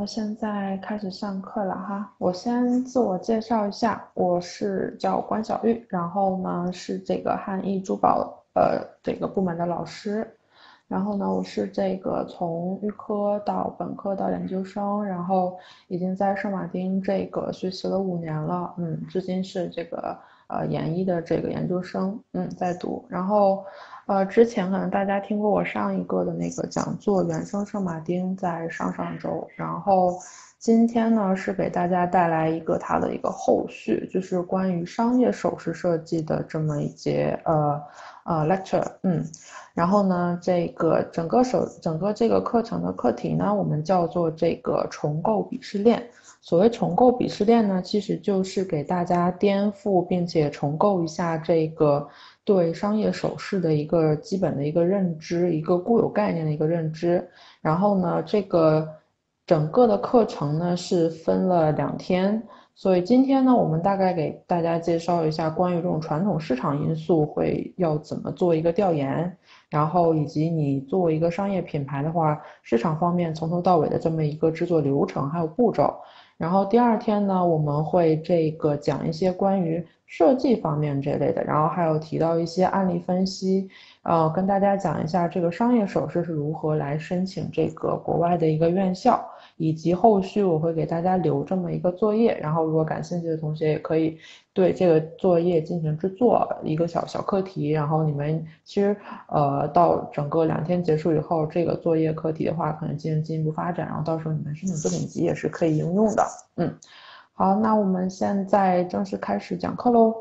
我现在开始上课了哈。我先自我介绍一下，我是叫关小玉，然后呢是这个汉译珠宝呃这个部门的老师。然后呢，我是这个从预科到本科到研究生，然后已经在圣马丁这个学习了五年了，嗯，至今是这个呃研一的这个研究生，嗯，在读。然后呃之前可能大家听过我上一个的那个讲座《原生圣马丁》在上上周，然后今天呢是给大家带来一个它的一个后续，就是关于商业首饰设计的这么一节呃呃 lecture，嗯。然后呢，这个整个手整个这个课程的课题呢，我们叫做这个重构鄙视链。所谓重构鄙视链呢，其实就是给大家颠覆并且重构一下这个对商业首饰的一个基本的一个认知，一个固有概念的一个认知。然后呢，这个整个的课程呢是分了两天。所以今天呢，我们大概给大家介绍一下关于这种传统市场因素会要怎么做一个调研，然后以及你作为一个商业品牌的话，市场方面从头到尾的这么一个制作流程还有步骤。然后第二天呢，我们会这个讲一些关于设计方面这类的，然后还有提到一些案例分析，呃，跟大家讲一下这个商业首饰是如何来申请这个国外的一个院校。以及后续我会给大家留这么一个作业，然后如果感兴趣的同学也可以对这个作业进行制作一个小小课题，然后你们其实呃到整个两天结束以后，这个作业课题的话可能进行进一步发展，然后到时候你们申请作品集也是可以应用的。嗯，好，那我们现在正式开始讲课喽。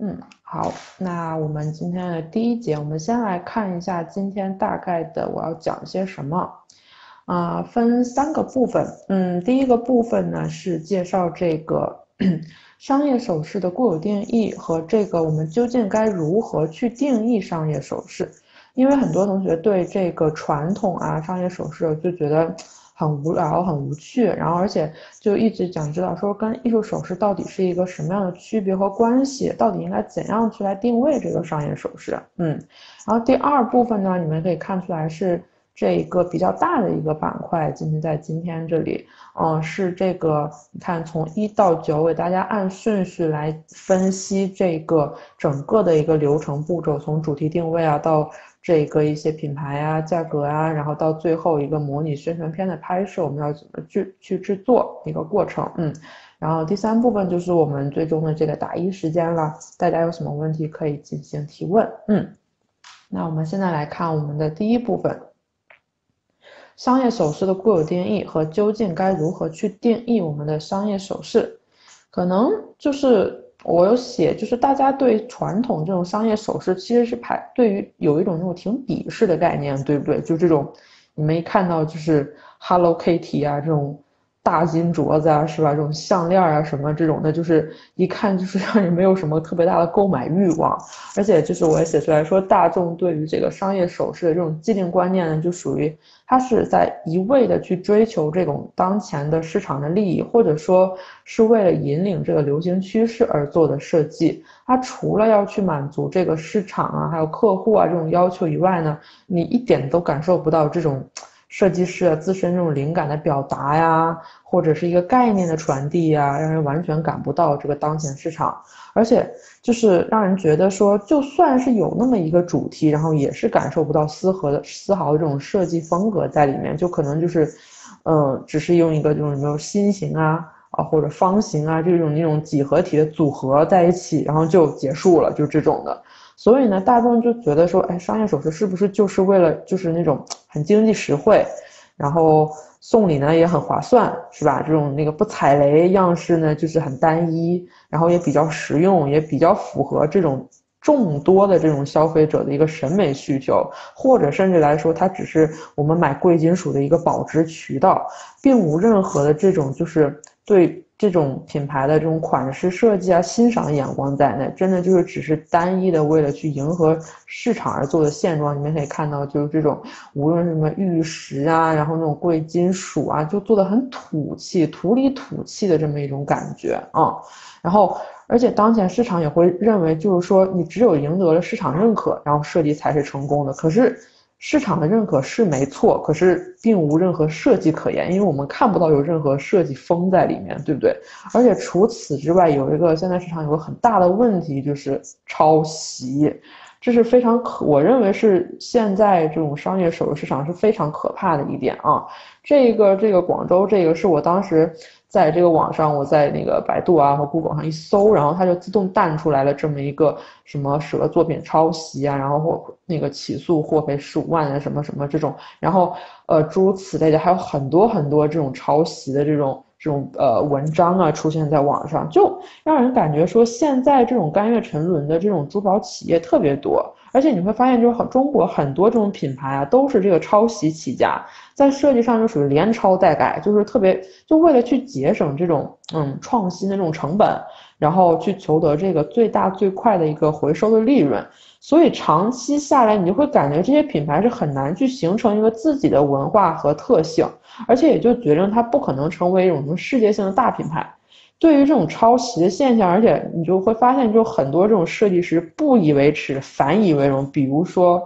嗯，好，那我们今天的第一节，我们先来看一下今天大概的我要讲些什么。啊，分三个部分。嗯，第一个部分呢是介绍这个 商业首饰的固有定义和这个我们究竟该如何去定义商业首饰。因为很多同学对这个传统啊商业首饰就觉得很无聊、很无趣，然后而且就一直想知道说跟艺术首饰到底是一个什么样的区别和关系，到底应该怎样去来定位这个商业首饰。嗯，然后第二部分呢，你们可以看出来是。这一个比较大的一个板块，今天在今天这里，嗯，是这个，你看从一到九，给大家按顺序来分析这个整个的一个流程步骤，从主题定位啊，到这个一些品牌啊、价格啊，然后到最后一个模拟宣传片的拍摄，我们要怎么去去制作一个过程，嗯，然后第三部分就是我们最终的这个答疑时间了，大家有什么问题可以进行提问，嗯，那我们现在来看我们的第一部分。商业首饰的固有定义和究竟该如何去定义我们的商业首饰，可能就是我有写，就是大家对传统这种商业首饰其实是排对于有一种那种挺鄙视的概念，对不对？就这种，你们一看到就是 Hello Kitty 啊这种。大金镯子啊，是吧？这种项链啊，什么这种的，就是一看就是让人没有什么特别大的购买欲望。而且就是我也写出来说，大众对于这个商业首饰的这种既定观念呢，就属于它是在一味的去追求这种当前的市场的利益，或者说是为了引领这个流行趋势而做的设计。它除了要去满足这个市场啊，还有客户啊这种要求以外呢，你一点都感受不到这种。设计师自身这种灵感的表达呀，或者是一个概念的传递呀，让人完全感不到这个当前市场，而且就是让人觉得说，就算是有那么一个主题，然后也是感受不到丝毫的丝毫的这种设计风格在里面，就可能就是，嗯，只是用一个这种什么心形啊啊或者方形啊这种那种几何体的组合在一起，然后就结束了，就这种的。所以呢，大众就觉得说，哎，商业首饰是不是就是为了就是那种很经济实惠，然后送礼呢也很划算，是吧？这种那个不踩雷，样式呢就是很单一，然后也比较实用，也比较符合这种众多的这种消费者的一个审美需求，或者甚至来说，它只是我们买贵金属的一个保值渠道，并无任何的这种就是对。这种品牌的这种款式设计啊，欣赏眼光在内，真的就是只是单一的为了去迎合市场而做的现状。你们可以看到，就是这种无论什么玉石啊，然后那种贵金属啊，就做的很土气、土里土气的这么一种感觉啊。然后，而且当前市场也会认为，就是说你只有赢得了市场认可，然后设计才是成功的。可是。市场的认可是没错，可是并无任何设计可言，因为我们看不到有任何设计风在里面，对不对？而且除此之外，有一个现在市场有个很大的问题，就是抄袭，这是非常可，我认为是现在这种商业手游市场是非常可怕的一点啊。这个这个广州这个是我当时。在这个网上，我在那个百度啊和 Google 上一搜，然后它就自动弹出来了这么一个什么蛇作品抄袭啊，然后或那个起诉获赔十五万啊什么什么这种，然后呃诸如此类的，还有很多很多这种抄袭的这种这种呃文章啊出现在网上，就让人感觉说现在这种甘愿沉沦的这种珠宝企业特别多。而且你会发现，就是很中国很多这种品牌啊，都是这个抄袭起家，在设计上就属于连抄带改，就是特别就为了去节省这种嗯创新的这种成本，然后去求得这个最大最快的一个回收的利润。所以长期下来，你就会感觉这些品牌是很难去形成一个自己的文化和特性，而且也就决定它不可能成为一种什么世界性的大品牌。对于这种抄袭的现象，而且你就会发现，就很多这种设计师不以为耻，反以为荣。比如说，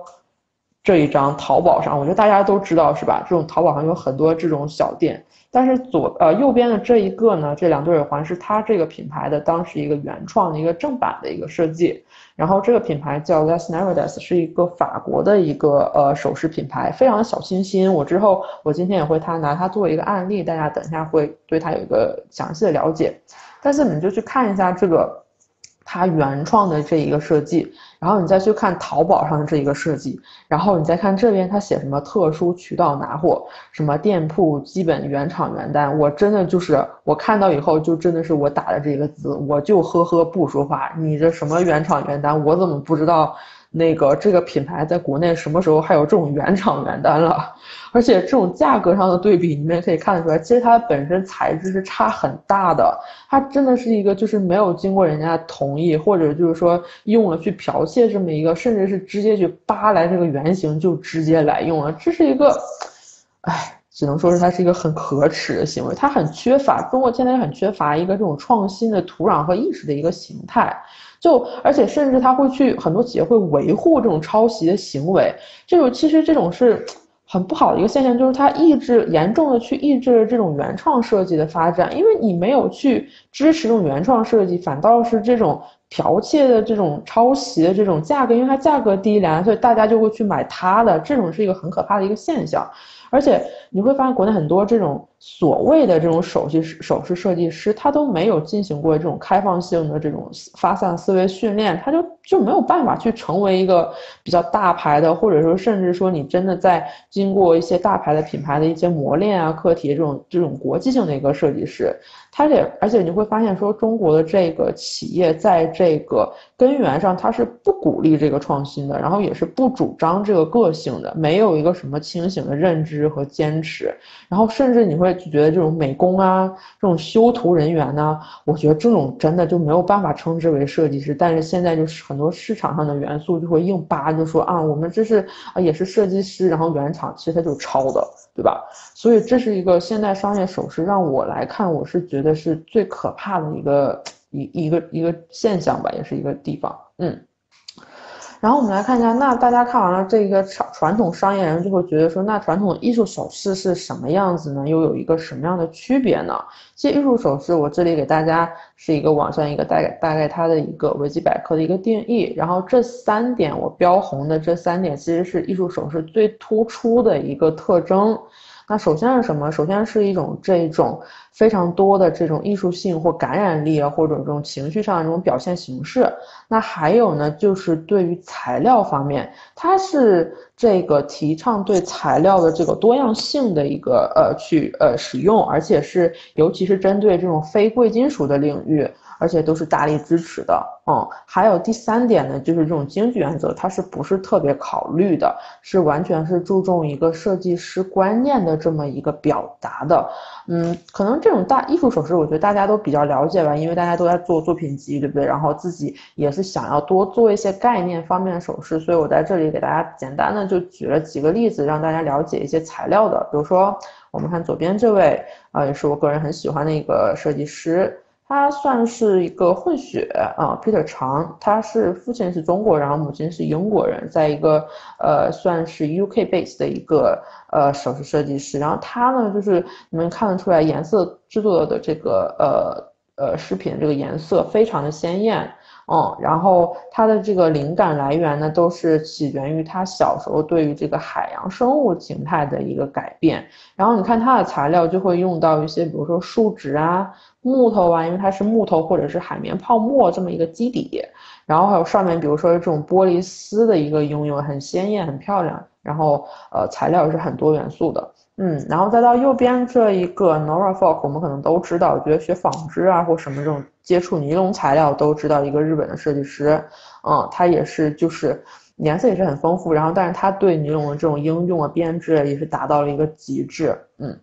这一张淘宝上，我觉得大家都知道是吧？这种淘宝上有很多这种小店。但是左呃右边的这一个呢，这两对耳环是它这个品牌的当时一个原创的一个正版的一个设计。然后这个品牌叫 Les Nerades，是一个法国的一个呃首饰品牌，非常的小清新。我之后我今天也会它拿它做一个案例，大家等一下会对它有一个详细的了解。但是你们就去看一下这个。它原创的这一个设计，然后你再去看淘宝上的这一个设计，然后你再看这边他写什么特殊渠道拿货，什么店铺基本原厂原单，我真的就是我看到以后就真的是我打的这个字，我就呵呵不说话。你这什么原厂原单，我怎么不知道？那个这个品牌在国内什么时候还有这种原厂原单了？而且这种价格上的对比，你们也可以看得出来，其实它本身材质是差很大的。它真的是一个就是没有经过人家同意，或者就是说用了去剽窃这么一个，甚至是直接去扒来这个原型就直接来用了，这是一个，哎，只能说是它是一个很可耻的行为。它很缺乏中国现在很缺乏一个这种创新的土壤和意识的一个形态。就而且甚至他会去很多企业会维护这种抄袭的行为，这种其实这种是很不好的一个现象，就是它抑制严重的去抑制了这种原创设计的发展，因为你没有去支持这种原创设计，反倒是这种剽窃的这种抄袭的这种价格，因为它价格低廉，所以大家就会去买它的，这种是一个很可怕的一个现象。而且你会发现，国内很多这种所谓的这种首席首饰设计师，他都没有进行过这种开放性的这种发散思维训练，他就就没有办法去成为一个比较大牌的，或者说甚至说你真的在经过一些大牌的品牌的一些磨练啊课题这种这种国际性的一个设计师。他也，而且你会发现说，中国的这个企业在这个根源上，它是不鼓励这个创新的，然后也是不主张这个个性的，没有一个什么清醒的认知和坚持，然后甚至你会觉得这种美工啊，这种修图人员呢，我觉得这种真的就没有办法称之为设计师，但是现在就是很多市场上的元素就会硬扒，就说啊，我们这是啊也是设计师，然后原厂其实它就是抄的。对吧？所以这是一个现代商业首饰，让我来看，我是觉得是最可怕的一个一一个一个现象吧，也是一个地方，嗯。然后我们来看一下，那大家看完了这个传传统商业人就会觉得说，那传统艺术首饰是什么样子呢？又有一个什么样的区别呢？其实艺术首饰，我这里给大家是一个网上一个大概大概它的一个维基百科的一个定义。然后这三点我标红的这三点，其实是艺术首饰最突出的一个特征。那首先是什么？首先是一种这种非常多的这种艺术性或感染力啊，或者这种情绪上的这种表现形式。那还有呢，就是对于材料方面，它是这个提倡对材料的这个多样性的一个呃去呃使用，而且是尤其是针对这种非贵金属的领域。而且都是大力支持的，嗯，还有第三点呢，就是这种经济原则，它是不是特别考虑的，是完全是注重一个设计师观念的这么一个表达的，嗯，可能这种大艺术首饰，我觉得大家都比较了解吧，因为大家都在做作品集，对不对？然后自己也是想要多做一些概念方面的首饰，所以我在这里给大家简单的就举了几个例子，让大家了解一些材料的，比如说我们看左边这位，啊，也是我个人很喜欢的一个设计师。他算是一个混血啊，Peter 长，他是父亲是中国人，然后母亲是英国人，在一个呃算是 UK base 的一个呃首饰设计师，然后他呢就是你们看得出来颜色制作的这个呃呃饰品这个颜色非常的鲜艳。嗯，然后他的这个灵感来源呢，都是起源于他小时候对于这个海洋生物形态的一个改变。然后你看它的材料就会用到一些，比如说树脂啊、木头啊，因为它是木头或者是海绵泡沫这么一个基底。然后还有上面，比如说这种玻璃丝的一个应用，很鲜艳、很漂亮。然后呃，材料也是很多元素的。嗯，然后再到右边这一个 Nora Folk，我们可能都知道，觉得学纺织啊或什么这种接触尼龙材料都知道一个日本的设计师，嗯，他也是就是颜色也是很丰富，然后但是他对尼龙的这种应用啊编织也是达到了一个极致，嗯，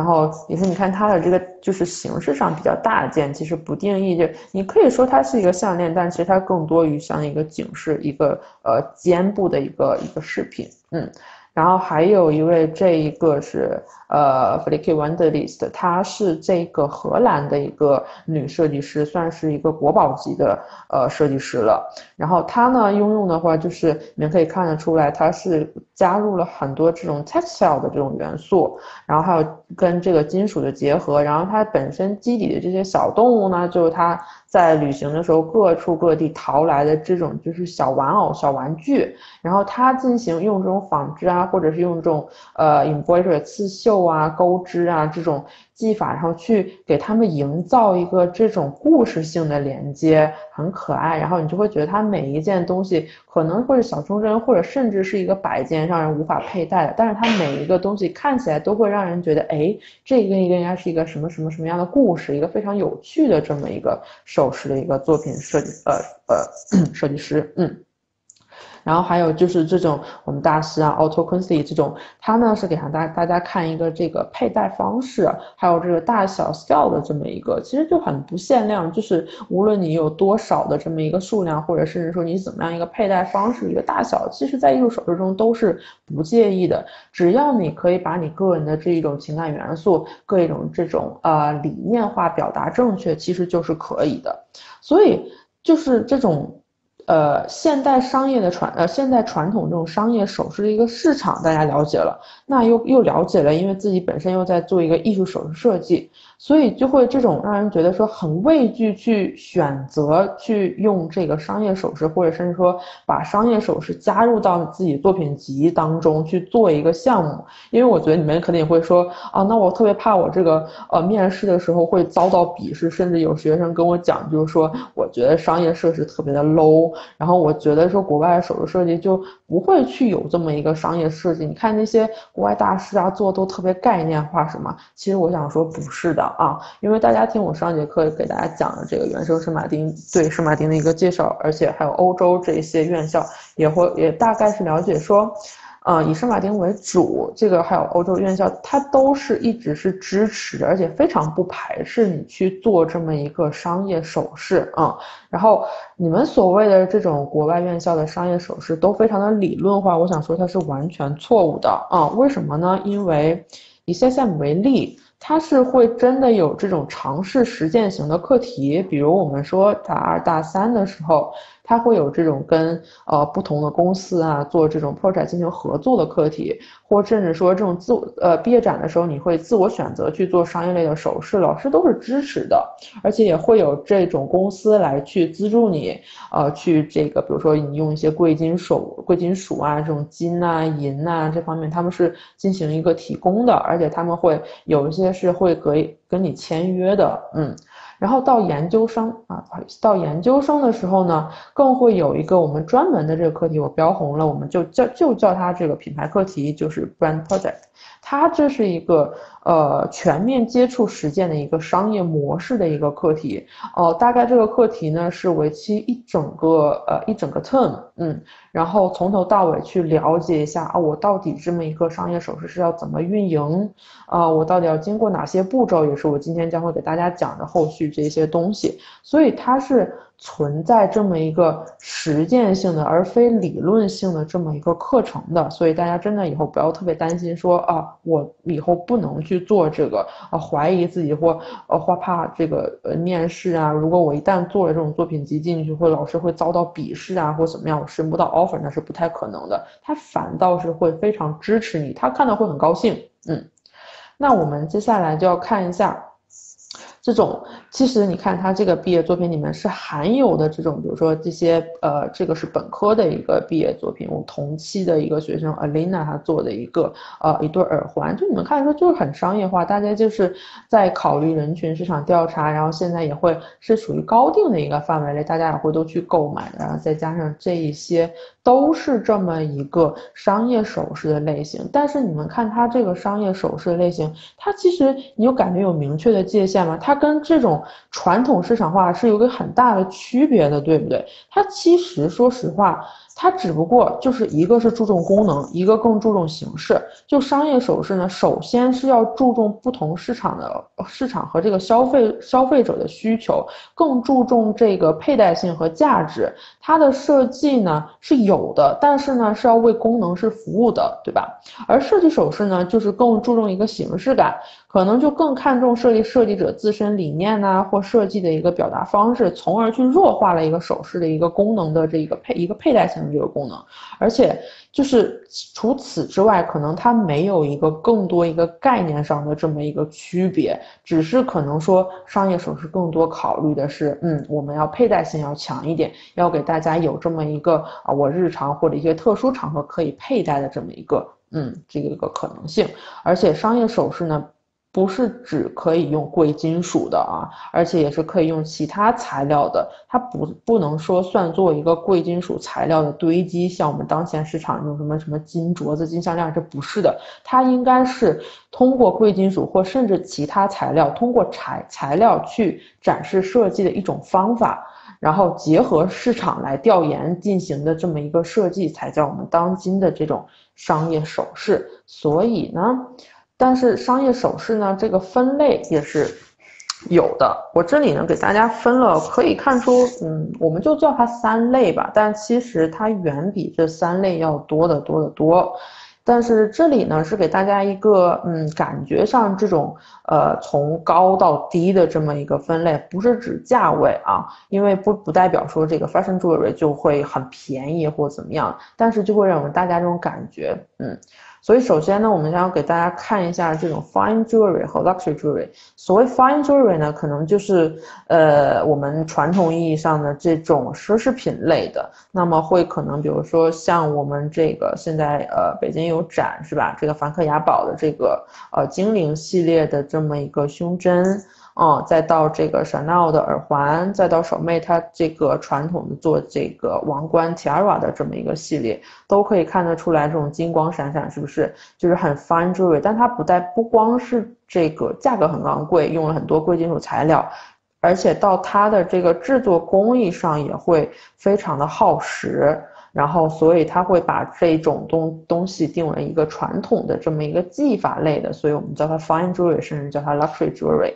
然后也是你看它的这个就是形式上比较大件，其实不定义就你可以说它是一个项链，但其实它更多于像一个警示一个呃肩部的一个一个饰品，嗯。然后还有一位，这一个是呃 f l i c k y Wonderlist，她是这个荷兰的一个女设计师，算是一个国宝级的呃设计师了。然后她呢，应用的话就是你们可以看得出来，她是加入了很多这种 textile 的这种元素，然后还有跟这个金属的结合。然后它本身基底的这些小动物呢，就是它。在旅行的时候，各处各地淘来的这种就是小玩偶、小玩具，然后他进行用这种纺织啊，或者是用这种呃 embroidery 刺绣啊、钩织啊这种。技法，然后去给他们营造一个这种故事性的连接，很可爱。然后你就会觉得它每一件东西可能会是小胸针，或者甚至是一个摆件，让人无法佩戴的。但是它每一个东西看起来都会让人觉得，哎，这个应该是一个什么什么什么样的故事，一个非常有趣的这么一个首饰的一个作品设计，呃呃，设计师，嗯。然后还有就是这种我们大师啊，Auto Quincy 这种，它呢是给大大大家看一个这个佩戴方式，还有这个大小 scale 的这么一个，其实就很不限量，就是无论你有多少的这么一个数量，或者甚至说你怎么样一个佩戴方式一个大小，其实在艺术首饰中都是不介意的，只要你可以把你个人的这一种情感元素，各一种这种呃理念化表达正确，其实就是可以的，所以就是这种。呃，现代商业的传呃，现代传统这种商业首饰的一个市场，大家了解了，那又又了解了，因为自己本身又在做一个艺术首饰设计。所以就会这种让人觉得说很畏惧去选择去用这个商业首饰，或者甚至说把商业首饰加入到自己作品集当中去做一个项目。因为我觉得你们肯定也会说啊，那我特别怕我这个呃面试的时候会遭到鄙视，甚至有学生跟我讲，就是说我觉得商业设施特别的 low，然后我觉得说国外的首饰设计就不会去有这么一个商业设计。你看那些国外大师啊做都特别概念化什么，其实我想说不是的。啊，因为大家听我上节课给大家讲的这个原生圣马丁对圣马丁的一个介绍，而且还有欧洲这些院校也会也大概是了解说，呃，以圣马丁为主，这个还有欧洲院校，它都是一直是支持，而且非常不排斥你去做这么一个商业首饰啊。然后你们所谓的这种国外院校的商业首饰都非常的理论化，我想说它是完全错误的啊。为什么呢？因为以 CSM 为例。它是会真的有这种尝试实践型的课题，比如我们说大二大三的时候。它会有这种跟呃不同的公司啊做这种 project 进行合作的课题，或甚至说这种自呃毕业展的时候，你会自我选择去做商业类的首饰，老师都是支持的，而且也会有这种公司来去资助你，呃去这个比如说你用一些贵金属贵金属啊这种金呐银呐这方面，他们是进行一个提供的，而且他们会有一些是会可以跟你签约的，嗯。然后到研究生啊，不好意思，到研究生的时候呢，更会有一个我们专门的这个课题，我标红了，我们就叫就叫它这个品牌课题，就是 brand project。它这是一个呃全面接触实践的一个商业模式的一个课题哦，大概这个课题呢是为期一整个呃一整个 term，嗯，然后从头到尾去了解一下啊，我到底这么一个商业手势是要怎么运营啊，我到底要经过哪些步骤，也是我今天将会给大家讲的后续这些东西，所以它是。存在这么一个实践性的，而非理论性的这么一个课程的，所以大家真的以后不要特别担心，说啊，我以后不能去做这个，啊，怀疑自己或呃，或怕这个呃面试啊，如果我一旦做了这种作品集进去，或老师会遭到鄙视啊，或怎么样，我申不到 offer，那是不太可能的。他反倒是会非常支持你，他看到会很高兴。嗯，那我们接下来就要看一下。这种其实你看他这个毕业作品里面是含有的这种，比如说这些呃，这个是本科的一个毕业作品，我同期的一个学生 Alina 她做的一个呃一对耳环，就你们看说就是很商业化，大家就是在考虑人群市场调查，然后现在也会是属于高定的一个范围内，大家也会都去购买，然后再加上这一些都是这么一个商业首饰的类型，但是你们看它这个商业首饰的类型，它其实你有感觉有明确的界限吗？它它跟这种传统市场化是有个很大的区别的，对不对？它其实说实话。它只不过就是一个是注重功能，一个更注重形式。就商业首饰呢，首先是要注重不同市场的市场和这个消费消费者的需求，更注重这个佩戴性和价值。它的设计呢是有的，但是呢是要为功能是服务的，对吧？而设计首饰呢，就是更注重一个形式感，可能就更看重设计设计者自身理念呐，或设计的一个表达方式，从而去弱化了一个首饰的一个功能的这个配一个佩戴性。这个功能，而且就是除此之外，可能它没有一个更多一个概念上的这么一个区别，只是可能说商业首饰更多考虑的是，嗯，我们要佩戴性要强一点，要给大家有这么一个啊，我日常或者一些特殊场合可以佩戴的这么一个，嗯，这个一个可能性，而且商业首饰呢。不是只可以用贵金属的啊，而且也是可以用其他材料的。它不不能说算作一个贵金属材料的堆积，像我们当前市场那种什么什么金镯子、金项链，这不是的。它应该是通过贵金属或甚至其他材料，通过材材料去展示设计的一种方法，然后结合市场来调研进行的这么一个设计，才叫我们当今的这种商业首饰。所以呢。但是商业首饰呢，这个分类也是有的。我这里呢给大家分了，可以看出，嗯，我们就叫它三类吧。但其实它远比这三类要多得多得多。但是这里呢是给大家一个，嗯，感觉上这种，呃，从高到低的这么一个分类，不是指价位啊，因为不不代表说这个 fashion jewelry 就会很便宜或怎么样，但是就会让我们大家这种感觉，嗯。所以首先呢，我们想要给大家看一下这种 fine jewelry 和 luxury jewelry。所谓 fine jewelry 呢，可能就是呃我们传统意义上的这种奢侈品类的。那么会可能比如说像我们这个现在呃北京有展是吧？这个梵克雅宝的这个呃精灵系列的这么一个胸针。哦，再到这个 Chanel 的耳环，再到手妹她这个传统的做这个王冠 Tiara 的这么一个系列，都可以看得出来这种金光闪闪，是不是？就是很 fine jewelry，但它不带不光是这个价格很昂贵，用了很多贵金属材料，而且到它的这个制作工艺上也会非常的耗时。然后，所以他会把这种东东西定为一个传统的这么一个技法类的，所以我们叫它 fine jewelry，甚至叫它 luxury jewelry。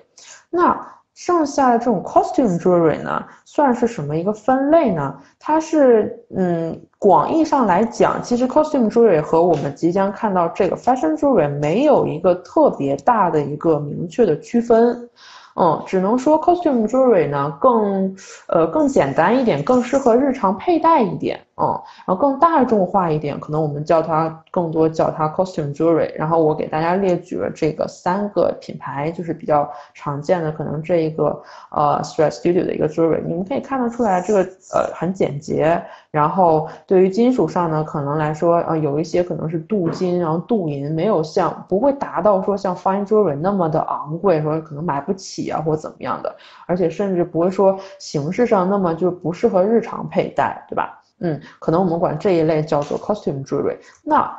那剩下的这种 costume jewelry 呢，算是什么一个分类呢？它是，嗯，广义上来讲，其实 costume jewelry 和我们即将看到这个 fashion jewelry 没有一个特别大的一个明确的区分。嗯，只能说 costume jewelry 呢更，呃更简单一点，更适合日常佩戴一点，嗯，然后更大众化一点，可能我们叫它更多叫它 costume jewelry。然后我给大家列举了这个三个品牌，就是比较常见的，可能这一个呃 Stress Studio 的一个 jewelry，你们可以看得出来，这个呃很简洁。然后对于金属上呢，可能来说，呃，有一些可能是镀金，然后镀银，没有像不会达到说像 fine jewelry 那么的昂贵，说可能买不起啊或怎么样的，而且甚至不会说形式上那么就不适合日常佩戴，对吧？嗯，可能我们管这一类叫做 costume jewelry。那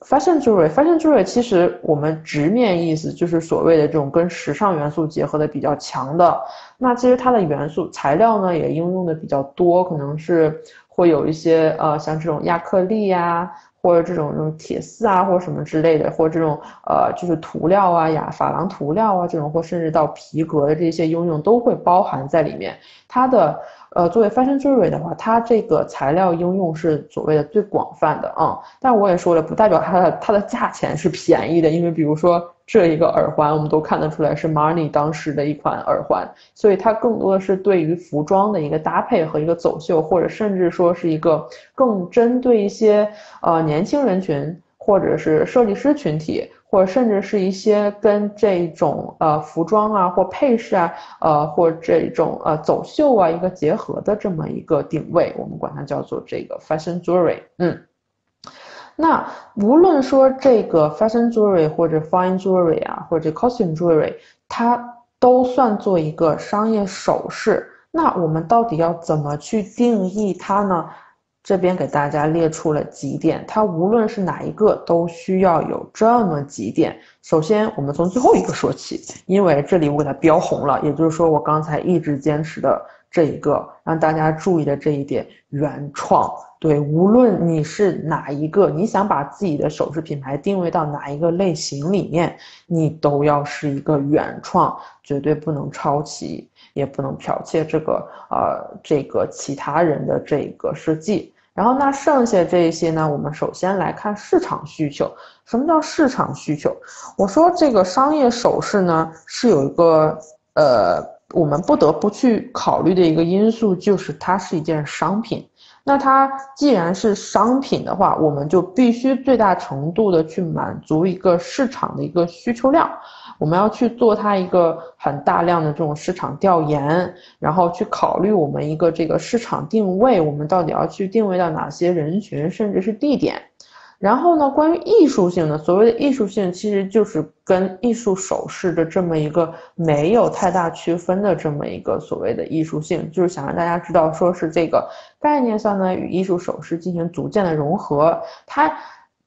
fashion jewelry，fashion jewelry 其实我们直面意思就是所谓的这种跟时尚元素结合的比较强的。那其实它的元素材料呢也应用的比较多，可能是。会有一些呃，像这种亚克力呀，或者这种这种铁丝啊，或者什么之类的，或者这种呃就是涂料啊呀，珐琅涂料啊这种，或甚至到皮革的这些应用都会包含在里面。它的呃作为 fashion jewelry 的话，它这个材料应用是所谓的最广泛的啊。但我也说了，不代表它的它的价钱是便宜的，因为比如说。这一个耳环，我们都看得出来是 Marni 当时的一款耳环，所以它更多的是对于服装的一个搭配和一个走秀，或者甚至说是一个更针对一些呃年轻人群，或者是设计师群体，或者甚至是一些跟这种呃服装啊或配饰啊，呃或这种呃走秀啊一个结合的这么一个定位，我们管它叫做这个 fashion jewelry，嗯。那无论说这个 fashion jewelry 或者 fine jewelry 啊，或者 costume jewelry，它都算做一个商业首饰。那我们到底要怎么去定义它呢？这边给大家列出了几点，它无论是哪一个，都需要有这么几点。首先，我们从最后一个说起，因为这里我给它标红了，也就是说我刚才一直坚持的这一个，让大家注意的这一点，原创。对，无论你是哪一个，你想把自己的首饰品牌定位到哪一个类型里面，你都要是一个原创，绝对不能抄袭，也不能剽窃这个呃这个其他人的这个设计。然后那剩下这些呢，我们首先来看市场需求。什么叫市场需求？我说这个商业首饰呢，是有一个呃我们不得不去考虑的一个因素，就是它是一件商品。那它既然是商品的话，我们就必须最大程度的去满足一个市场的一个需求量，我们要去做它一个很大量的这种市场调研，然后去考虑我们一个这个市场定位，我们到底要去定位到哪些人群，甚至是地点。然后呢，关于艺术性的，所谓的艺术性，其实就是跟艺术首饰的这么一个没有太大区分的这么一个所谓的艺术性，就是想让大家知道，说是这个概念上呢与艺术首饰进行逐渐的融合，它。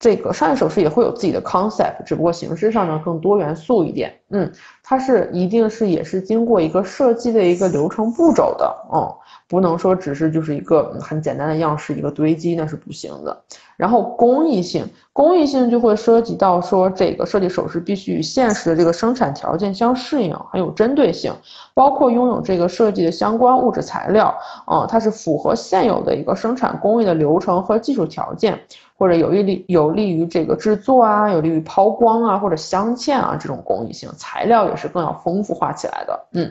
这个商业首饰也会有自己的 concept，只不过形式上呢更多元素一点。嗯，它是一定是也是经过一个设计的一个流程步骤的。嗯，不能说只是就是一个很简单的样式一个堆积那是不行的。然后工艺性，工艺性就会涉及到说这个设计首饰必须与现实的这个生产条件相适应，很有针对性，包括拥有这个设计的相关物质材料。啊，它是符合现有的一个生产工艺的流程和技术条件。或者有利有利于这个制作啊，有利于抛光啊，或者镶嵌啊这种工艺性材料也是更要丰富化起来的。嗯，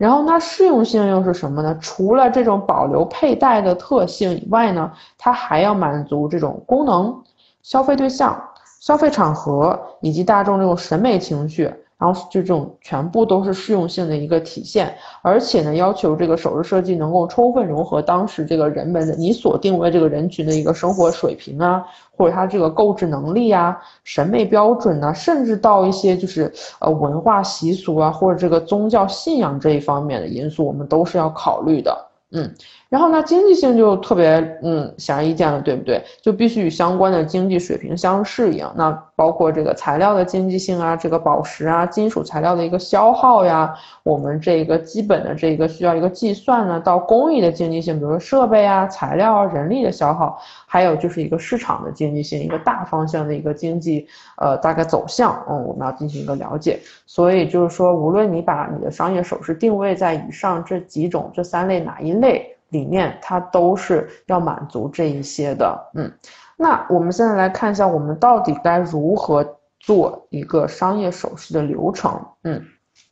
然后那适用性又是什么呢？除了这种保留佩戴的特性以外呢，它还要满足这种功能、消费对象、消费场合以及大众这种审美情绪。然后就这种全部都是适用性的一个体现，而且呢，要求这个首饰设计能够充分融合当时这个人们的你所定位这个人群的一个生活水平啊，或者他这个购置能力啊、审美标准呢，甚至到一些就是呃文化习俗啊，或者这个宗教信仰这一方面的因素，我们都是要考虑的。嗯，然后呢，经济性就特别嗯显而易见了，对不对？就必须与相关的经济水平相适应。那包括这个材料的经济性啊，这个宝石啊，金属材料的一个消耗呀，我们这个基本的这个需要一个计算呢，到工艺的经济性，比如说设备啊、材料啊、人力的消耗，还有就是一个市场的经济性，一个大方向的一个经济呃大概走向，嗯，我们要进行一个了解。所以就是说，无论你把你的商业首饰定位在以上这几种这三类哪一类里面，它都是要满足这一些的。嗯，那我们现在来看一下，我们到底该如何做一个商业首饰的流程。嗯，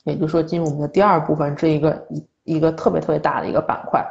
也就是说，进入我们的第二部分，这一个一一个特别特别大的一个板块，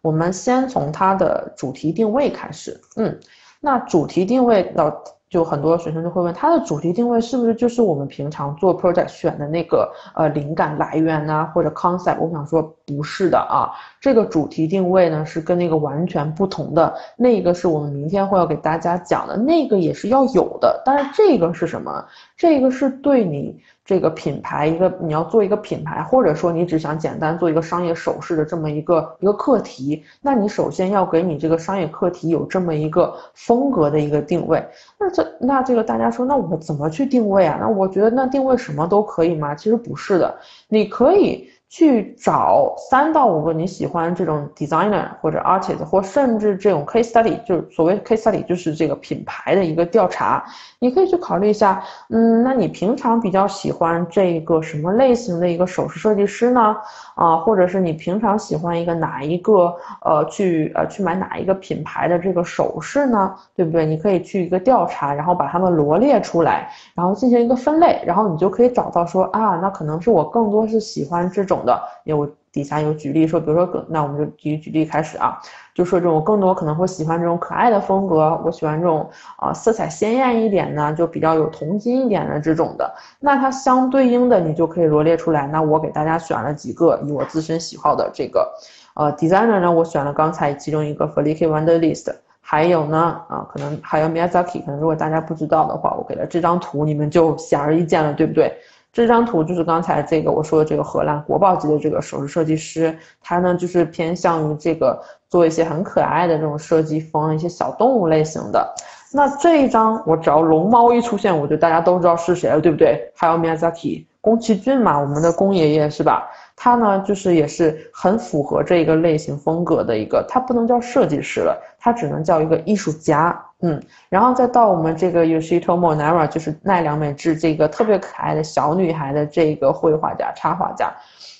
我们先从它的主题定位开始。嗯，那主题定位到。就很多学生就会问，它的主题定位是不是就是我们平常做 project 选的那个呃灵感来源呢，或者 concept？我想说不是的啊，这个主题定位呢是跟那个完全不同的，那个是我们明天会要给大家讲的，那个也是要有的，但是这个是什么？这个是对你。这个品牌一个你要做一个品牌，或者说你只想简单做一个商业首饰的这么一个一个课题，那你首先要给你这个商业课题有这么一个风格的一个定位。那这那这个大家说，那我怎么去定位啊？那我觉得那定位什么都可以吗？其实不是的，你可以。去找三到五个你喜欢这种 designer 或者 artist 或甚至这种 case study，就是所谓 case study 就是这个品牌的一个调查，你可以去考虑一下，嗯，那你平常比较喜欢这个什么类型的一个首饰设计师呢？啊，或者是你平常喜欢一个哪一个呃去呃去买哪一个品牌的这个首饰呢？对不对？你可以去一个调查，然后把它们罗列出来，然后进行一个分类，然后你就可以找到说啊，那可能是我更多是喜欢这种。的，因为我底下有举例说，比如说，那我们就举举例开始啊，就说这种更多可能会喜欢这种可爱的风格，我喜欢这种啊色彩鲜艳一点呢，就比较有童心一点的这种的，那它相对应的你就可以罗列出来。那我给大家选了几个以我自身喜好的这个呃 designer 呢，我选了刚才其中一个 Felipe Wanderlist，还有呢啊可能还有 Miyazaki，可能如果大家不知道的话，我给了这张图，你们就显而易见了，对不对？这张图就是刚才这个我说的这个荷兰国宝级的这个首饰设计师，他呢就是偏向于这个做一些很可爱的这种设计风，一些小动物类型的。那这一张我只要龙猫一出现，我就大家都知道是谁了，对不对？还有 Miyazaki 宫崎骏嘛，我们的宫爷爷是吧？他呢就是也是很符合这一个类型风格的一个，他不能叫设计师了，他只能叫一个艺术家。嗯，然后再到我们这个 Yoshito Monara，就是奈良美智这个特别可爱的小女孩的这个绘画家、插画家。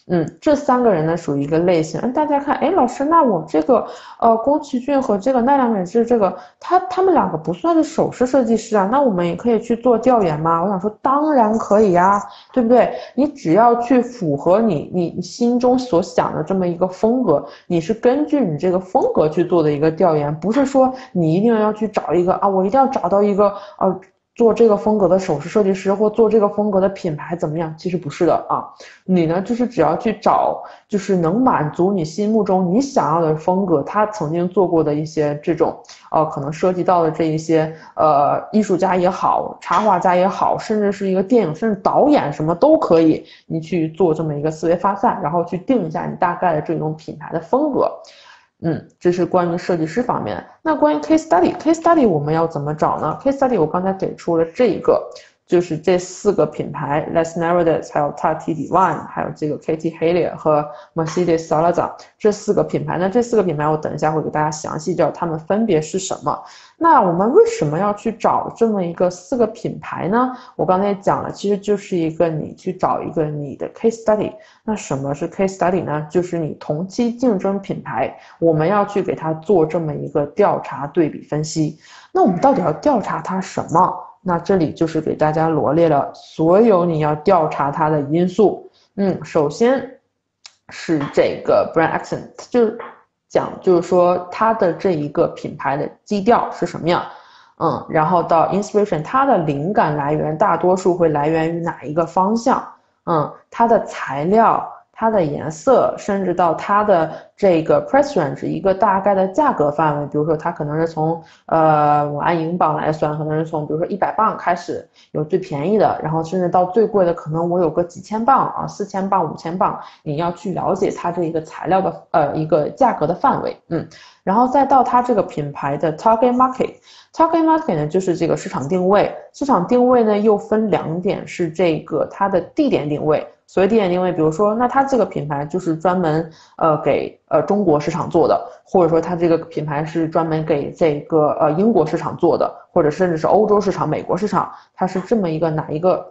嗯，这三个人呢属于一个类型。大家看，哎，老师，那我这个呃，宫崎骏和这个奈良美智这个，他他们两个不算是首饰设计师啊，那我们也可以去做调研吗？我想说，当然可以呀，对不对？你只要去符合你你心中所想的这么一个风格，你是根据你这个风格去做的一个调研，不是说你一定要去找一个啊，我一定要找到一个呃。做这个风格的首饰设计师，或做这个风格的品牌怎么样？其实不是的啊，你呢就是只要去找，就是能满足你心目中你想要的风格，他曾经做过的一些这种，呃，可能涉及到的这一些，呃，艺术家也好，插画家也好，甚至是一个电影，甚至导演什么都可以，你去做这么一个思维发散，然后去定一下你大概的这种品牌的风格。嗯，这是关于设计师方面。那关于 case study，case study 我们要怎么找呢？case study 我刚才给出了这一个，就是这四个品牌，Les Nervides，还有 Tati Divine，还有这个 Katie Haley 和 Mercedes Salazar 这四个品牌。那这四个品牌我等一下会给大家详细叫它们分别是什么。那我们为什么要去找这么一个四个品牌呢？我刚才也讲了，其实就是一个你去找一个你的 case study。那什么是 case study 呢？就是你同期竞争品牌，我们要去给它做这么一个调查对比分析。那我们到底要调查它什么？那这里就是给大家罗列了所有你要调查它的因素。嗯，首先是这个 brand accent，就是。讲就是说它的这一个品牌的基调是什么样，嗯，然后到 inspiration，它的灵感来源大多数会来源于哪一个方向，嗯，它的材料。它的颜色，甚至到它的这个 price range 一个大概的价格范围，比如说它可能是从呃，我按英镑来算，可能是从比如说一百磅开始有最便宜的，然后甚至到最贵的，可能我有个几千磅啊，四千磅、五千磅，你要去了解它这一个材料的呃一个价格的范围，嗯，然后再到它这个品牌的 target market，target market 呢就是这个市场定位，市场定位呢又分两点，是这个它的地点定位。所谓地点定位，比如说，那它这个品牌就是专门呃给呃中国市场做的，或者说它这个品牌是专门给这个呃英国市场做的，或者甚至是欧洲市场、美国市场，它是这么一个哪一个？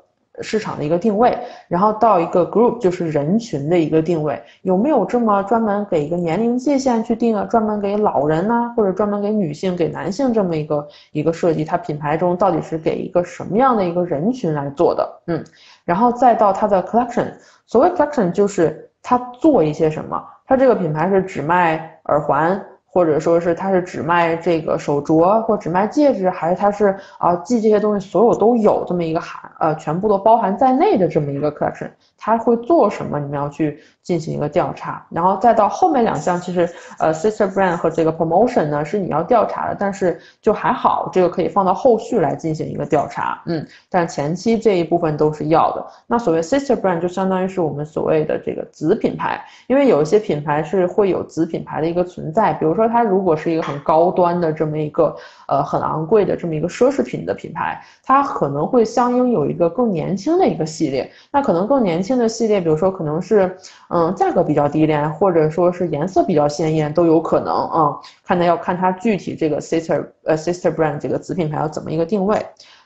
市场的一个定位，然后到一个 group 就是人群的一个定位，有没有这么专门给一个年龄界限去定啊？专门给老人呢，或者专门给女性、给男性这么一个一个设计？它品牌中到底是给一个什么样的一个人群来做的？嗯，然后再到它的 collection，所谓 collection 就是它做一些什么？它这个品牌是只卖耳环。或者说是它是只卖这个手镯，或只卖戒指，还是它是啊，寄这些东西所有都有这么一个含呃，全部都包含在内的这么一个 collection，它会做什么？你们要去进行一个调查，然后再到后面两项，其实呃，sister brand 和这个 promotion 呢是你要调查的，但是就还好，这个可以放到后续来进行一个调查，嗯，但前期这一部分都是要的。那所谓 sister brand 就相当于是我们所谓的这个子品牌，因为有一些品牌是会有子品牌的一个存在，比如说。说它如果是一个很高端的这么一个呃很昂贵的这么一个奢侈品的品牌，它可能会相应有一个更年轻的一个系列。那可能更年轻的系列，比如说可能是嗯价格比较低廉，或者说是颜色比较鲜艳都有可能啊。看它要看它具体这个 sister 呃 sister brand 这个子品牌要怎么一个定位。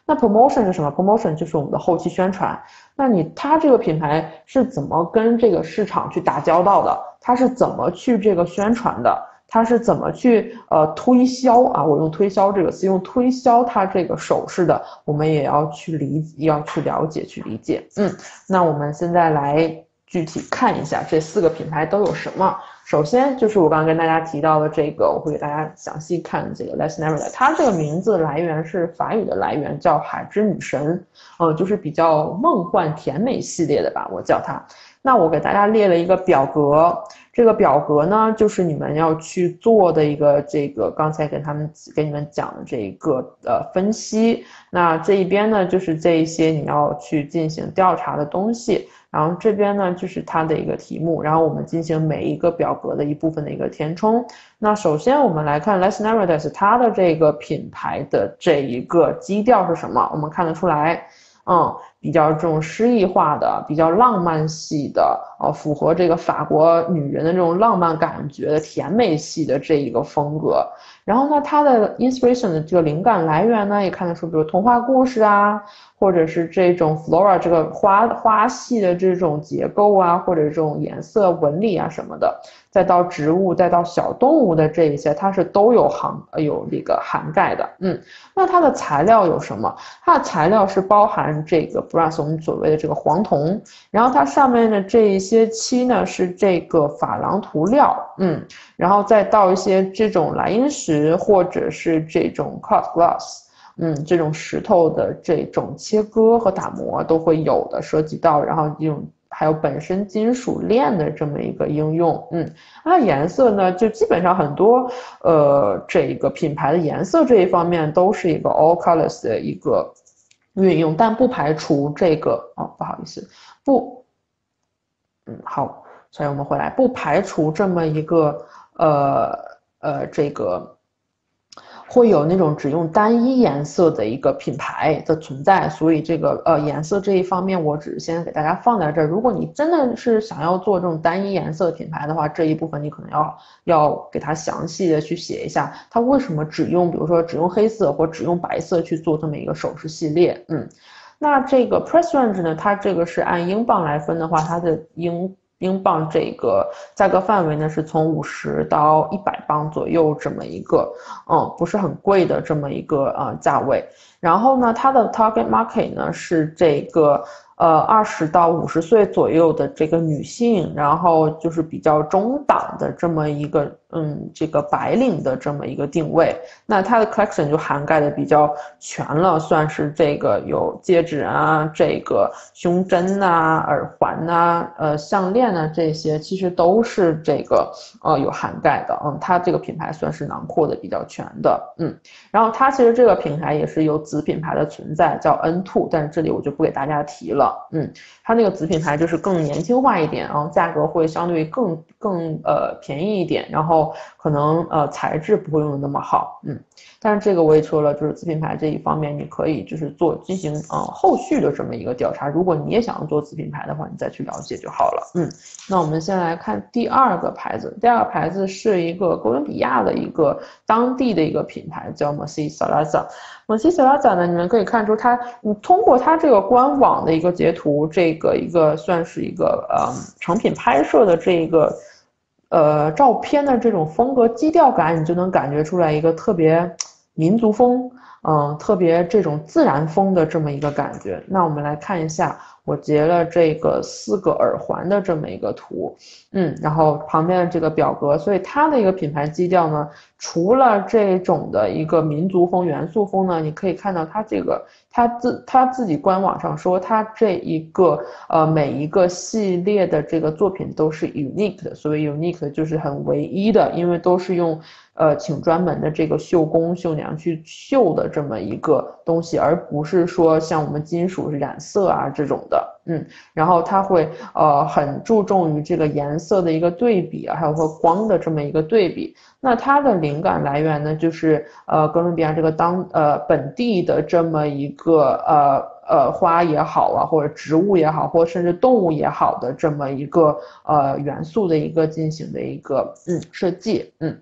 那 promotion 是什么？promotion 就是我们的后期宣传。那你它这个品牌是怎么跟这个市场去打交道的？它是怎么去这个宣传的？它是怎么去呃推销啊？我用推销这个词，用推销它这个首饰的，我们也要去理，要去了解，去理解。嗯，那我们现在来具体看一下这四个品牌都有什么。首先就是我刚刚跟大家提到的这个，我会给大家详细看这个 Less Never，它这个名字来源是法语的来源，叫海之女神，呃，就是比较梦幻甜美系列的吧，我叫它。那我给大家列了一个表格，这个表格呢，就是你们要去做的一个这个刚才给他们给你们讲的这一个呃分析。那这一边呢，就是这一些你要去进行调查的东西。然后这边呢就是它的一个题目，然后我们进行每一个表格的一部分的一个填充。那首先我们来看 Les n a r a d e s 它的这个品牌的这一个基调是什么？我们看得出来，嗯，比较这种诗意化的，比较浪漫系的，呃，符合这个法国女人的这种浪漫感觉的甜美系的这一个风格。然后呢，它的 inspiration 的这个灵感来源呢，也看得出，比如童话故事啊。或者是这种 flora 这个花花系的这种结构啊，或者这种颜色纹理啊什么的，再到植物，再到小动物的这一些，它是都有涵有这个涵盖的。嗯，那它的材料有什么？它的材料是包含这个 brass，我们所谓的这个黄铜，然后它上面的这一些漆呢是这个珐琅涂料，嗯，然后再到一些这种莱茵石或者是这种 cut glass。嗯，这种石头的这种切割和打磨都会有的涉及到，然后用还有本身金属链的这么一个应用。嗯，那颜色呢，就基本上很多呃这个品牌的颜色这一方面都是一个 all colors 的一个运用，但不排除这个哦，不好意思，不，嗯，好，所以我们回来，不排除这么一个呃呃这个。会有那种只用单一颜色的一个品牌的存在，所以这个呃颜色这一方面，我只是先给大家放在这儿。如果你真的是想要做这种单一颜色品牌的话，这一部分你可能要要给它详细的去写一下，它为什么只用，比如说只用黑色或只用白色去做这么一个首饰系列。嗯，那这个 price range 呢，它这个是按英镑来分的话，它的英。英镑这个价格范围呢，是从五十到一百磅左右这么一个，嗯，不是很贵的这么一个呃价位。然后呢，它的 target market 呢是这个。呃，二十到五十岁左右的这个女性，然后就是比较中档的这么一个，嗯，这个白领的这么一个定位。那它的 collection 就涵盖的比较全了，算是这个有戒指啊，这个胸针呐、耳环呐、呃项链呐这些，其实都是这个呃有涵盖的。嗯，它这个品牌算是囊括的比较全的。嗯，然后它其实这个品牌也是有子品牌的存在，叫 N Two，但是这里我就不给大家提了。嗯，它那个子品牌就是更年轻化一点，然后价格会相对更更呃便宜一点，然后可能呃材质不会用的那么好，嗯，但是这个我也说了，就是子品牌这一方面你可以就是做进行呃后续的这么一个调查，如果你也想要做子品牌的话，你再去了解就好了，嗯，那我们先来看第二个牌子，第二个牌子是一个哥伦比亚的一个当地的一个品牌，叫 m e r c i Salazar。蒙西塞拉赞呢？你们可以看出它，你通过它这个官网的一个截图，这个一个算是一个呃成品拍摄的这一个呃照片的这种风格基调感，你就能感觉出来一个特别民族风，嗯，特别这种自然风的这么一个感觉。那我们来看一下。我截了这个四个耳环的这么一个图，嗯，然后旁边的这个表格，所以它的一个品牌基调呢，除了这种的一个民族风、元素风呢，你可以看到它这个，他自他自己官网上说，他这一个呃每一个系列的这个作品都是 unique 的，所谓 unique 就是很唯一的，因为都是用呃请专门的这个绣工绣娘去绣的这么一个东西，而不是说像我们金属染色啊这种的。嗯，然后它会呃很注重于这个颜色的一个对比，还有和光的这么一个对比。那它的灵感来源呢，就是呃哥伦比亚这个当呃本地的这么一个呃。呃，花也好啊，或者植物也好，或甚至动物也好的这么一个呃元素的一个进行的一个嗯设计，嗯，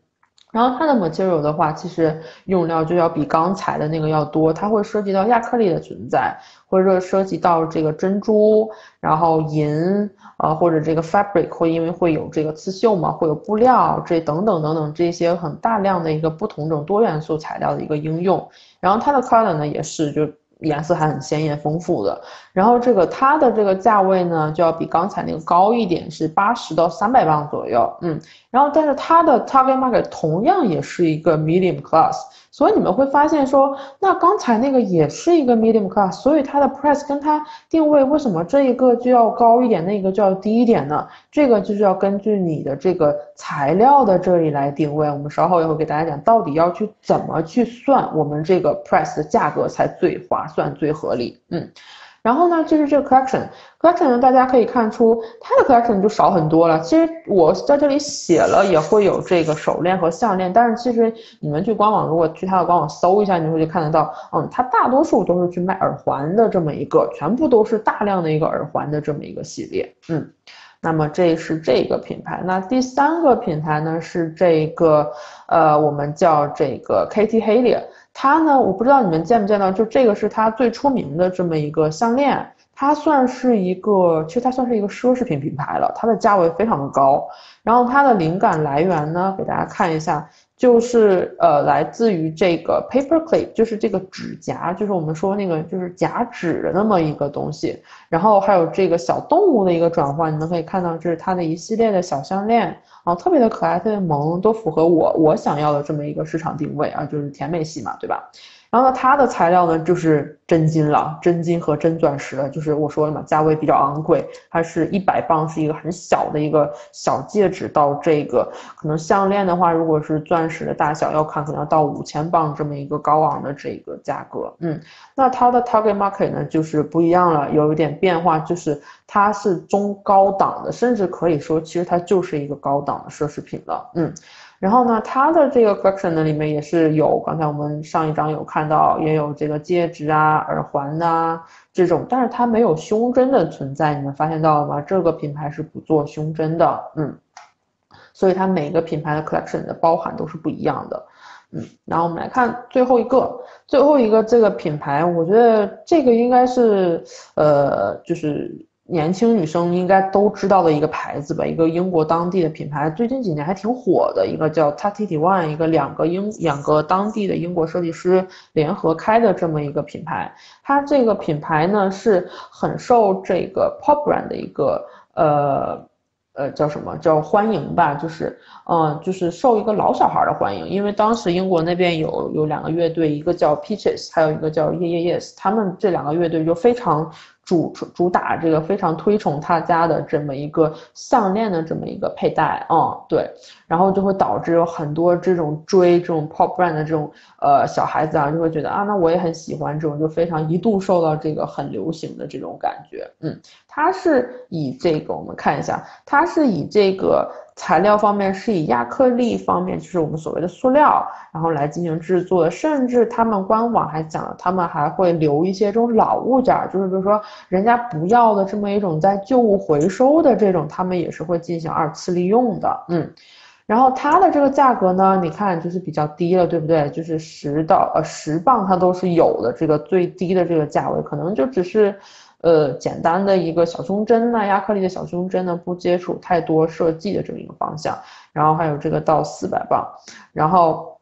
然后它的 material 的话，其实用料就要比刚才的那个要多，它会涉及到亚克力的存在，或者说涉及到这个珍珠，然后银啊，或者这个 fabric 会因为会有这个刺绣嘛，会有布料这等等等等这些很大量的一个不同种多元素材料的一个应用，然后它的 color 呢也是就。颜色还很鲜艳丰富的，然后这个它的这个价位呢，就要比刚才那个高一点，是八十到三百磅左右，嗯，然后但是它的 target market 同样也是一个 medium class。所以你们会发现说，那刚才那个也是一个 medium class，所以它的 price 跟它定位为什么这一个就要高一点，那个就要低一点呢？这个就是要根据你的这个材料的这里来定位。我们稍后也会给大家讲，到底要去怎么去算我们这个 price 的价格才最划算、最合理。嗯。然后呢，就是这个 collection，collection 呢，大家可以看出它的 collection 就少很多了。其实我在这里写了，也会有这个手链和项链，但是其实你们去官网，如果去它的官网搜一下，你会去看得到，嗯，它大多数都是去卖耳环的这么一个，全部都是大量的一个耳环的这么一个系列，嗯。那么这是这个品牌，那第三个品牌呢是这个，呃，我们叫这个 Katie Haley。它呢，我不知道你们见没见到，就这个是它最出名的这么一个项链，它算是一个，其实它算是一个奢侈品品牌了，它的价位非常的高。然后它的灵感来源呢，给大家看一下，就是呃，来自于这个 paper clip，就是这个指甲，就是我们说那个就是夹纸的那么一个东西。然后还有这个小动物的一个转换，你们可以看到，就是它的一系列的小项链。啊，特别的可爱，特别萌，都符合我我想要的这么一个市场定位啊，就是甜美系嘛，对吧？然后，它的材料呢就是真金了，真金和真钻石，就是我说了嘛，价位比较昂贵，它是一百磅，是一个很小的一个小戒指，到这个可能项链的话，如果是钻石的大小，要看可能要到五千磅这么一个高昂的这个价格。嗯，那它的 target market 呢就是不一样了，有一点变化，就是它是中高档的，甚至可以说其实它就是一个高档的奢侈品了。嗯。然后呢，它的这个 collection 呢里面也是有，刚才我们上一章有看到，也有这个戒指啊、耳环呐这种，但是它没有胸针的存在，你们发现到了吗？这个品牌是不做胸针的，嗯，所以它每个品牌的 collection 的包含都是不一样的，嗯，然后我们来看最后一个，最后一个这个品牌，我觉得这个应该是，呃，就是。年轻女生应该都知道的一个牌子吧，一个英国当地的品牌，最近几年还挺火的一个叫 Tatiti One，一个两个英两个当地的英国设计师联合开的这么一个品牌。它这个品牌呢是很受这个 Pop Brand 的一个呃呃叫什么叫欢迎吧，就是嗯就是受一个老小孩的欢迎，因为当时英国那边有有两个乐队，一个叫 Peaches，还有一个叫 Yeah Yeah Yes，他们这两个乐队就非常。主主打这个非常推崇他家的这么一个项链的这么一个佩戴，嗯，对，然后就会导致有很多这种追这种 pop brand 的这种呃小孩子啊，就会觉得啊，那我也很喜欢这种，就非常一度受到这个很流行的这种感觉，嗯，它是以这个我们看一下，它是以这个。材料方面是以亚克力方面，就是我们所谓的塑料，然后来进行制作的。甚至他们官网还讲了，他们还会留一些这种老物件，就是比如说人家不要的这么一种在旧物回收的这种，他们也是会进行二次利用的。嗯，然后它的这个价格呢，你看就是比较低了，对不对？就是十到呃十磅它都是有的，这个最低的这个价位可能就只是。呃，简单的一个小胸针呢，亚克力的小胸针呢，不接触太多设计的这么一个方向。然后还有这个到四百磅，然后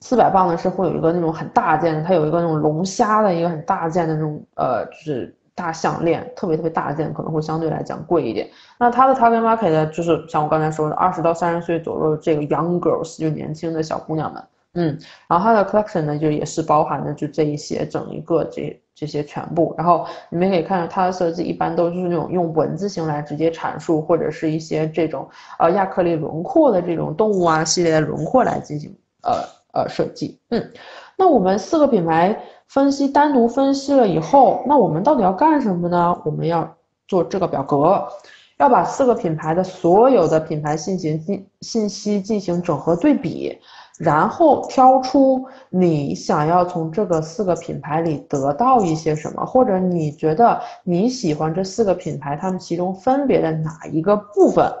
四百磅呢是会有一个那种很大件，它有一个那种龙虾的一个很大件的那种呃，就是大项链，特别特别大件，可能会相对来讲贵一点。那它的 target market 呢，就是像我刚才说的，二十到三十岁左右这个 young girls，就年轻的小姑娘们。嗯，然后它的 collection 呢，就也是包含的就这一些整一个这这些全部。然后你们可以看到它的设计一般都是那种用文字型来直接阐述，或者是一些这种呃亚克力轮廓的这种动物啊系列的轮廓来进行呃呃设计。嗯，那我们四个品牌分析单独分析了以后，那我们到底要干什么呢？我们要做这个表格，要把四个品牌的所有的品牌信息进信息进行整合对比。然后挑出你想要从这个四个品牌里得到一些什么，或者你觉得你喜欢这四个品牌，它们其中分别的哪一个部分？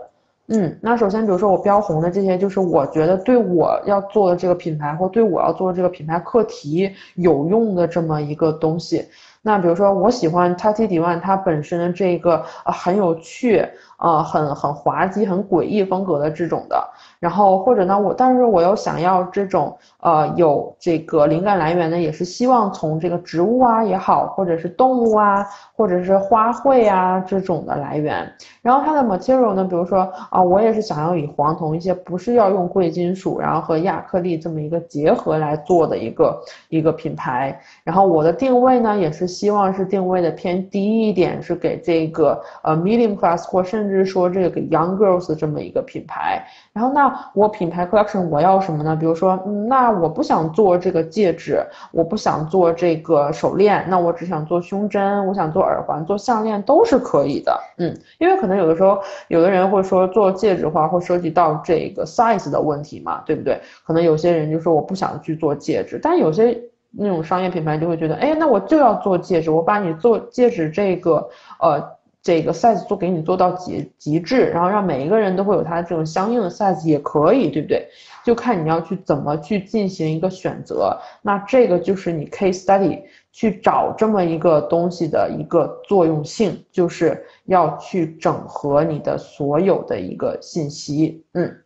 嗯，那首先，比如说我标红的这些，就是我觉得对我要做的这个品牌，或对我要做的这个品牌课题有用的这么一个东西。那比如说我喜欢 Tati d i a n 它本身的这个呃很有趣，呃很很滑稽、很诡异风格的这种的。然后或者呢，我但是我又想要这种呃有这个灵感来源呢，也是希望从这个植物啊也好，或者是动物啊，或者是花卉啊这种的来源。然后它的 material 呢，比如说啊，我也是想要以黄铜一些不是要用贵金属，然后和亚克力这么一个结合来做的一个一个品牌。然后我的定位呢，也是希望是定位的偏低一点，是给这个呃 medium class 或甚至说这个 young girls 这么一个品牌。然后那我品牌 collection 我要什么呢？比如说，嗯，那我不想做这个戒指，我不想做这个手链，那我只想做胸针，我想做耳环、做项链都是可以的。嗯，因为可能有的时候有的人会说做戒指的话会涉及到这个 size 的问题嘛，对不对？可能有些人就说我不想去做戒指，但有些那种商业品牌就会觉得，哎，那我就要做戒指，我把你做戒指这个呃。这个 size 做给你做到极极致，然后让每一个人都会有他这种相应的 size 也可以，对不对？就看你要去怎么去进行一个选择。那这个就是你 case study 去找这么一个东西的一个作用性，就是要去整合你的所有的一个信息，嗯。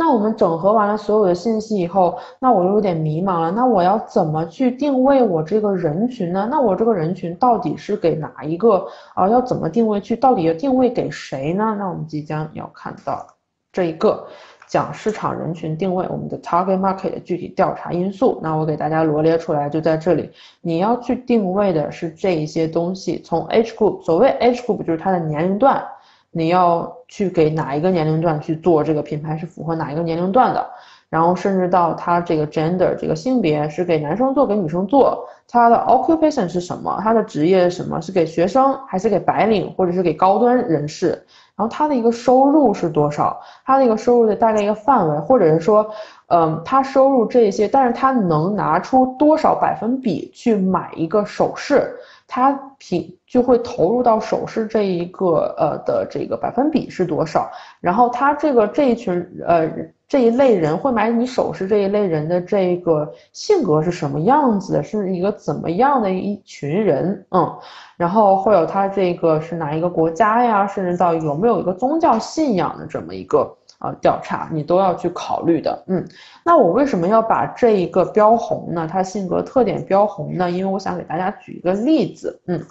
那我们整合完了所有的信息以后，那我又有点迷茫了。那我要怎么去定位我这个人群呢？那我这个人群到底是给哪一个啊？要怎么定位去？到底要定位给谁呢？那我们即将要看到这一个讲市场人群定位，我们的 target market 的具体调查因素。那我给大家罗列出来，就在这里。你要去定位的是这一些东西，从 age group，所谓 age group 就是它的年龄段。你要去给哪一个年龄段去做这个品牌是符合哪一个年龄段的，然后甚至到他这个 gender 这个性别是给男生做给女生做，他的 occupation 是什么，他的职业是什么是给学生还是给白领或者是给高端人士，然后他的一个收入是多少，他的一个收入的大概一个范围，或者是说，嗯，他收入这些，但是他能拿出多少百分比去买一个首饰。他品就会投入到首饰这一个呃的这个百分比是多少？然后他这个这一群呃这一类人会买你首饰这一类人的这个性格是什么样子？是一个怎么样的一群人？嗯，然后会有他这个是哪一个国家呀？甚至到有没有一个宗教信仰的这么一个。啊，调查你都要去考虑的，嗯，那我为什么要把这一个标红呢？他性格特点标红呢？因为我想给大家举一个例子，嗯，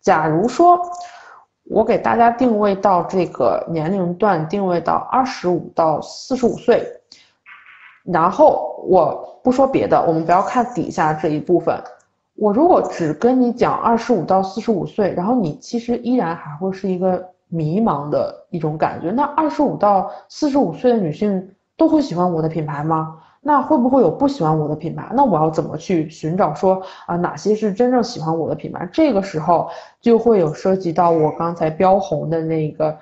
假如说我给大家定位到这个年龄段，定位到二十五到四十五岁，然后我不说别的，我们不要看底下这一部分，我如果只跟你讲二十五到四十五岁，然后你其实依然还会是一个。迷茫的一种感觉。那二十五到四十五岁的女性都会喜欢我的品牌吗？那会不会有不喜欢我的品牌？那我要怎么去寻找说啊哪些是真正喜欢我的品牌？这个时候就会有涉及到我刚才标红的那个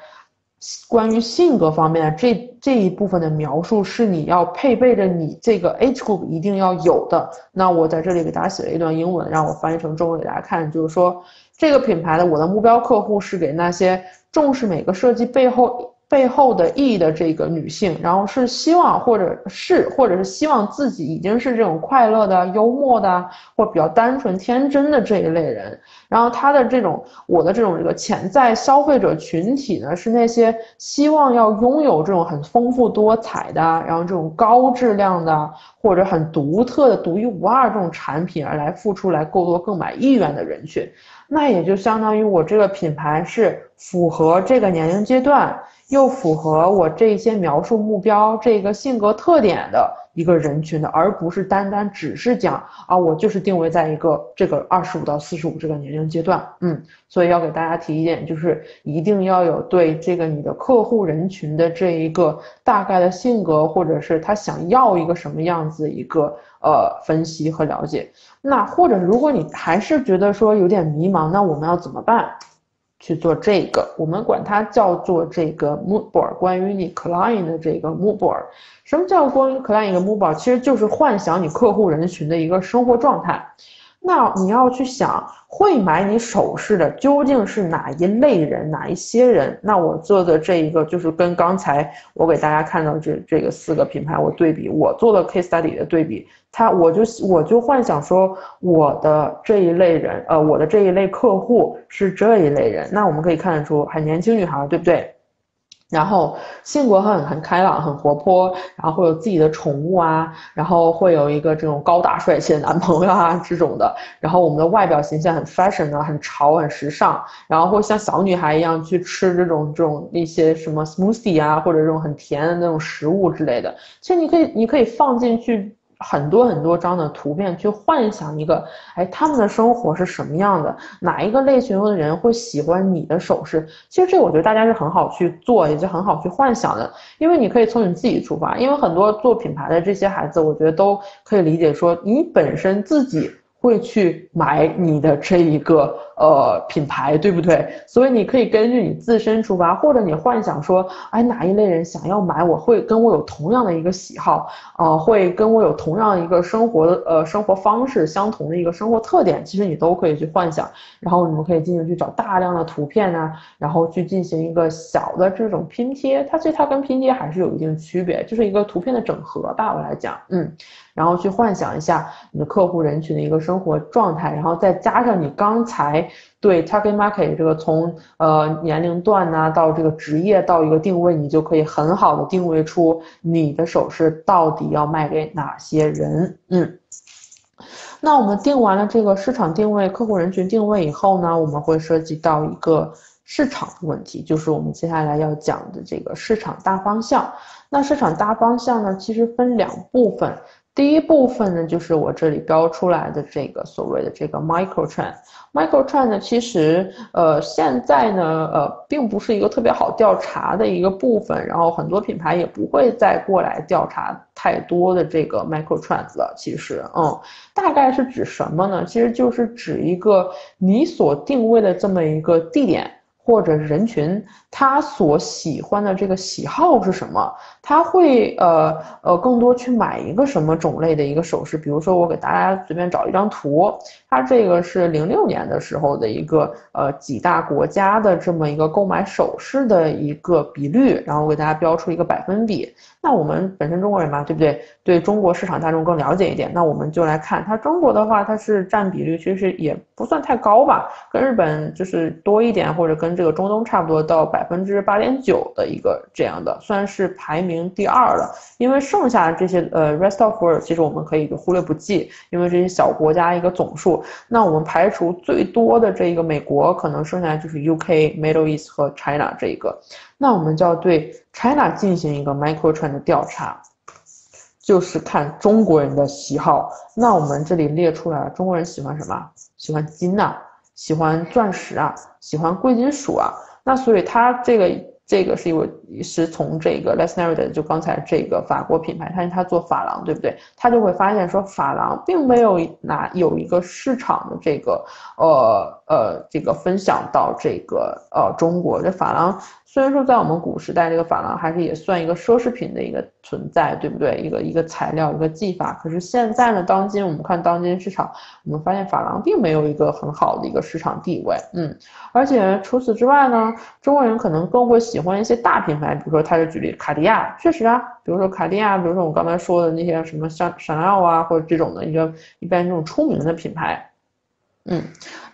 关于性格方面这这一部分的描述，是你要配备着你这个 H group 一定要有的。那我在这里给大家写了一段英文，让我翻译成中文给大家看，就是说这个品牌的我的目标客户是给那些。重视每个设计背后背后的意义的这个女性，然后是希望或者是或者是希望自己已经是这种快乐的、幽默的，或比较单纯天真的这一类人。然后她的这种我的这种这个潜在消费者群体呢，是那些希望要拥有这种很丰富多彩的，然后这种高质量的或者很独特的、独一无二这种产品而来付出来购多购买意愿的人群。那也就相当于我这个品牌是符合这个年龄阶段，又符合我这些描述目标、这个性格特点的一个人群的，而不是单单只是讲啊，我就是定位在一个这个二十五到四十五这个年龄阶段。嗯，所以要给大家提一点，就是一定要有对这个你的客户人群的这一个大概的性格，或者是他想要一个什么样子一个。呃，分析和了解，那或者如果你还是觉得说有点迷茫，那我们要怎么办？去做这个，我们管它叫做这个 mood board，关于你 client 的这个 mood board。什么叫关于 client 一个 mood board？其实就是幻想你客户人群的一个生活状态。那你要去想，会买你首饰的究竟是哪一类人，哪一些人？那我做的这一个就是跟刚才我给大家看到这这个四个品牌我对比，我做的 case study 的对比，他我就我就幻想说我的这一类人，呃，我的这一类客户是这一类人。那我们可以看得出，很年轻女孩，对不对？然后性格很很开朗，很活泼，然后会有自己的宠物啊，然后会有一个这种高大帅气的男朋友啊 这种的。然后我们的外表形象很 fashion 的，很潮，很时尚。然后会像小女孩一样去吃这种这种一些什么 smoothie 啊，或者这种很甜的那种食物之类的。其实你可以你可以放进去。很多很多张的图片去幻想一个，哎，他们的生活是什么样的？哪一个类型的人会喜欢你的首饰？其实这我觉得大家是很好去做，也就很好去幻想的，因为你可以从你自己出发，因为很多做品牌的这些孩子，我觉得都可以理解说，你本身自己。会去买你的这一个呃品牌，对不对？所以你可以根据你自身出发，或者你幻想说，哎，哪一类人想要买，我会跟我有同样的一个喜好，呃，会跟我有同样一个生活的呃生活方式相同的一个生活特点，其实你都可以去幻想。然后你们可以进行去找大量的图片啊，然后去进行一个小的这种拼贴。它其实它跟拼贴还是有一定区别，就是一个图片的整合吧，我来讲，嗯。然后去幻想一下你的客户人群的一个生活状态，然后再加上你刚才对 target market 这个从呃年龄段呐到这个职业到一个定位，你就可以很好的定位出你的首饰到底要卖给哪些人。嗯，那我们定完了这个市场定位、客户人群定位以后呢，我们会涉及到一个市场的问题，就是我们接下来要讲的这个市场大方向。那市场大方向呢，其实分两部分。第一部分呢，就是我这里标出来的这个所谓的这个 micro trend。micro trend 呢，其实呃现在呢呃并不是一个特别好调查的一个部分，然后很多品牌也不会再过来调查太多的这个 micro trends 了。其实，嗯，大概是指什么呢？其实就是指一个你所定位的这么一个地点。或者是人群他所喜欢的这个喜好是什么？他会呃呃更多去买一个什么种类的一个首饰？比如说我给大家随便找一张图，它这个是零六年的时候的一个呃几大国家的这么一个购买首饰的一个比率，然后我给大家标出一个百分比。那我们本身中国人嘛，对不对？对中国市场大众更了解一点，那我们就来看它中国的话，它是占比率其实也不算太高吧，跟日本就是多一点，或者跟这个中东差不多到百分之八点九的一个这样的，算是排名第二了。因为剩下这些呃 rest of world，其实我们可以忽略不计，因为这些小国家一个总数。那我们排除最多的这一个美国，可能剩下就是 UK、Middle East 和 China 这一个。那我们就要对 China 进行一个 micro trend 的调查，就是看中国人的喜好。那我们这里列出来了，中国人喜欢什么？喜欢金呐。喜欢钻石啊，喜欢贵金属啊，那所以他这个这个是因为是从这个 l e s n a r d 就刚才这个法国品牌，但是他做珐琅，对不对？他就会发现说，珐琅并没有拿有一个市场的这个呃呃这个分享到这个呃中国这珐琅。虽然说在我们古时代，这个珐琅还是也算一个奢侈品的一个存在，对不对？一个一个材料，一个技法。可是现在呢，当今我们看当今市场，我们发现珐琅并没有一个很好的一个市场地位。嗯，而且除此之外呢，中国人可能更会喜欢一些大品牌，比如说他就举例卡地亚，确实啊，比如说卡地亚，比如说我刚才说的那些什么像闪耀啊，或者这种的一个一般这种出名的品牌。嗯，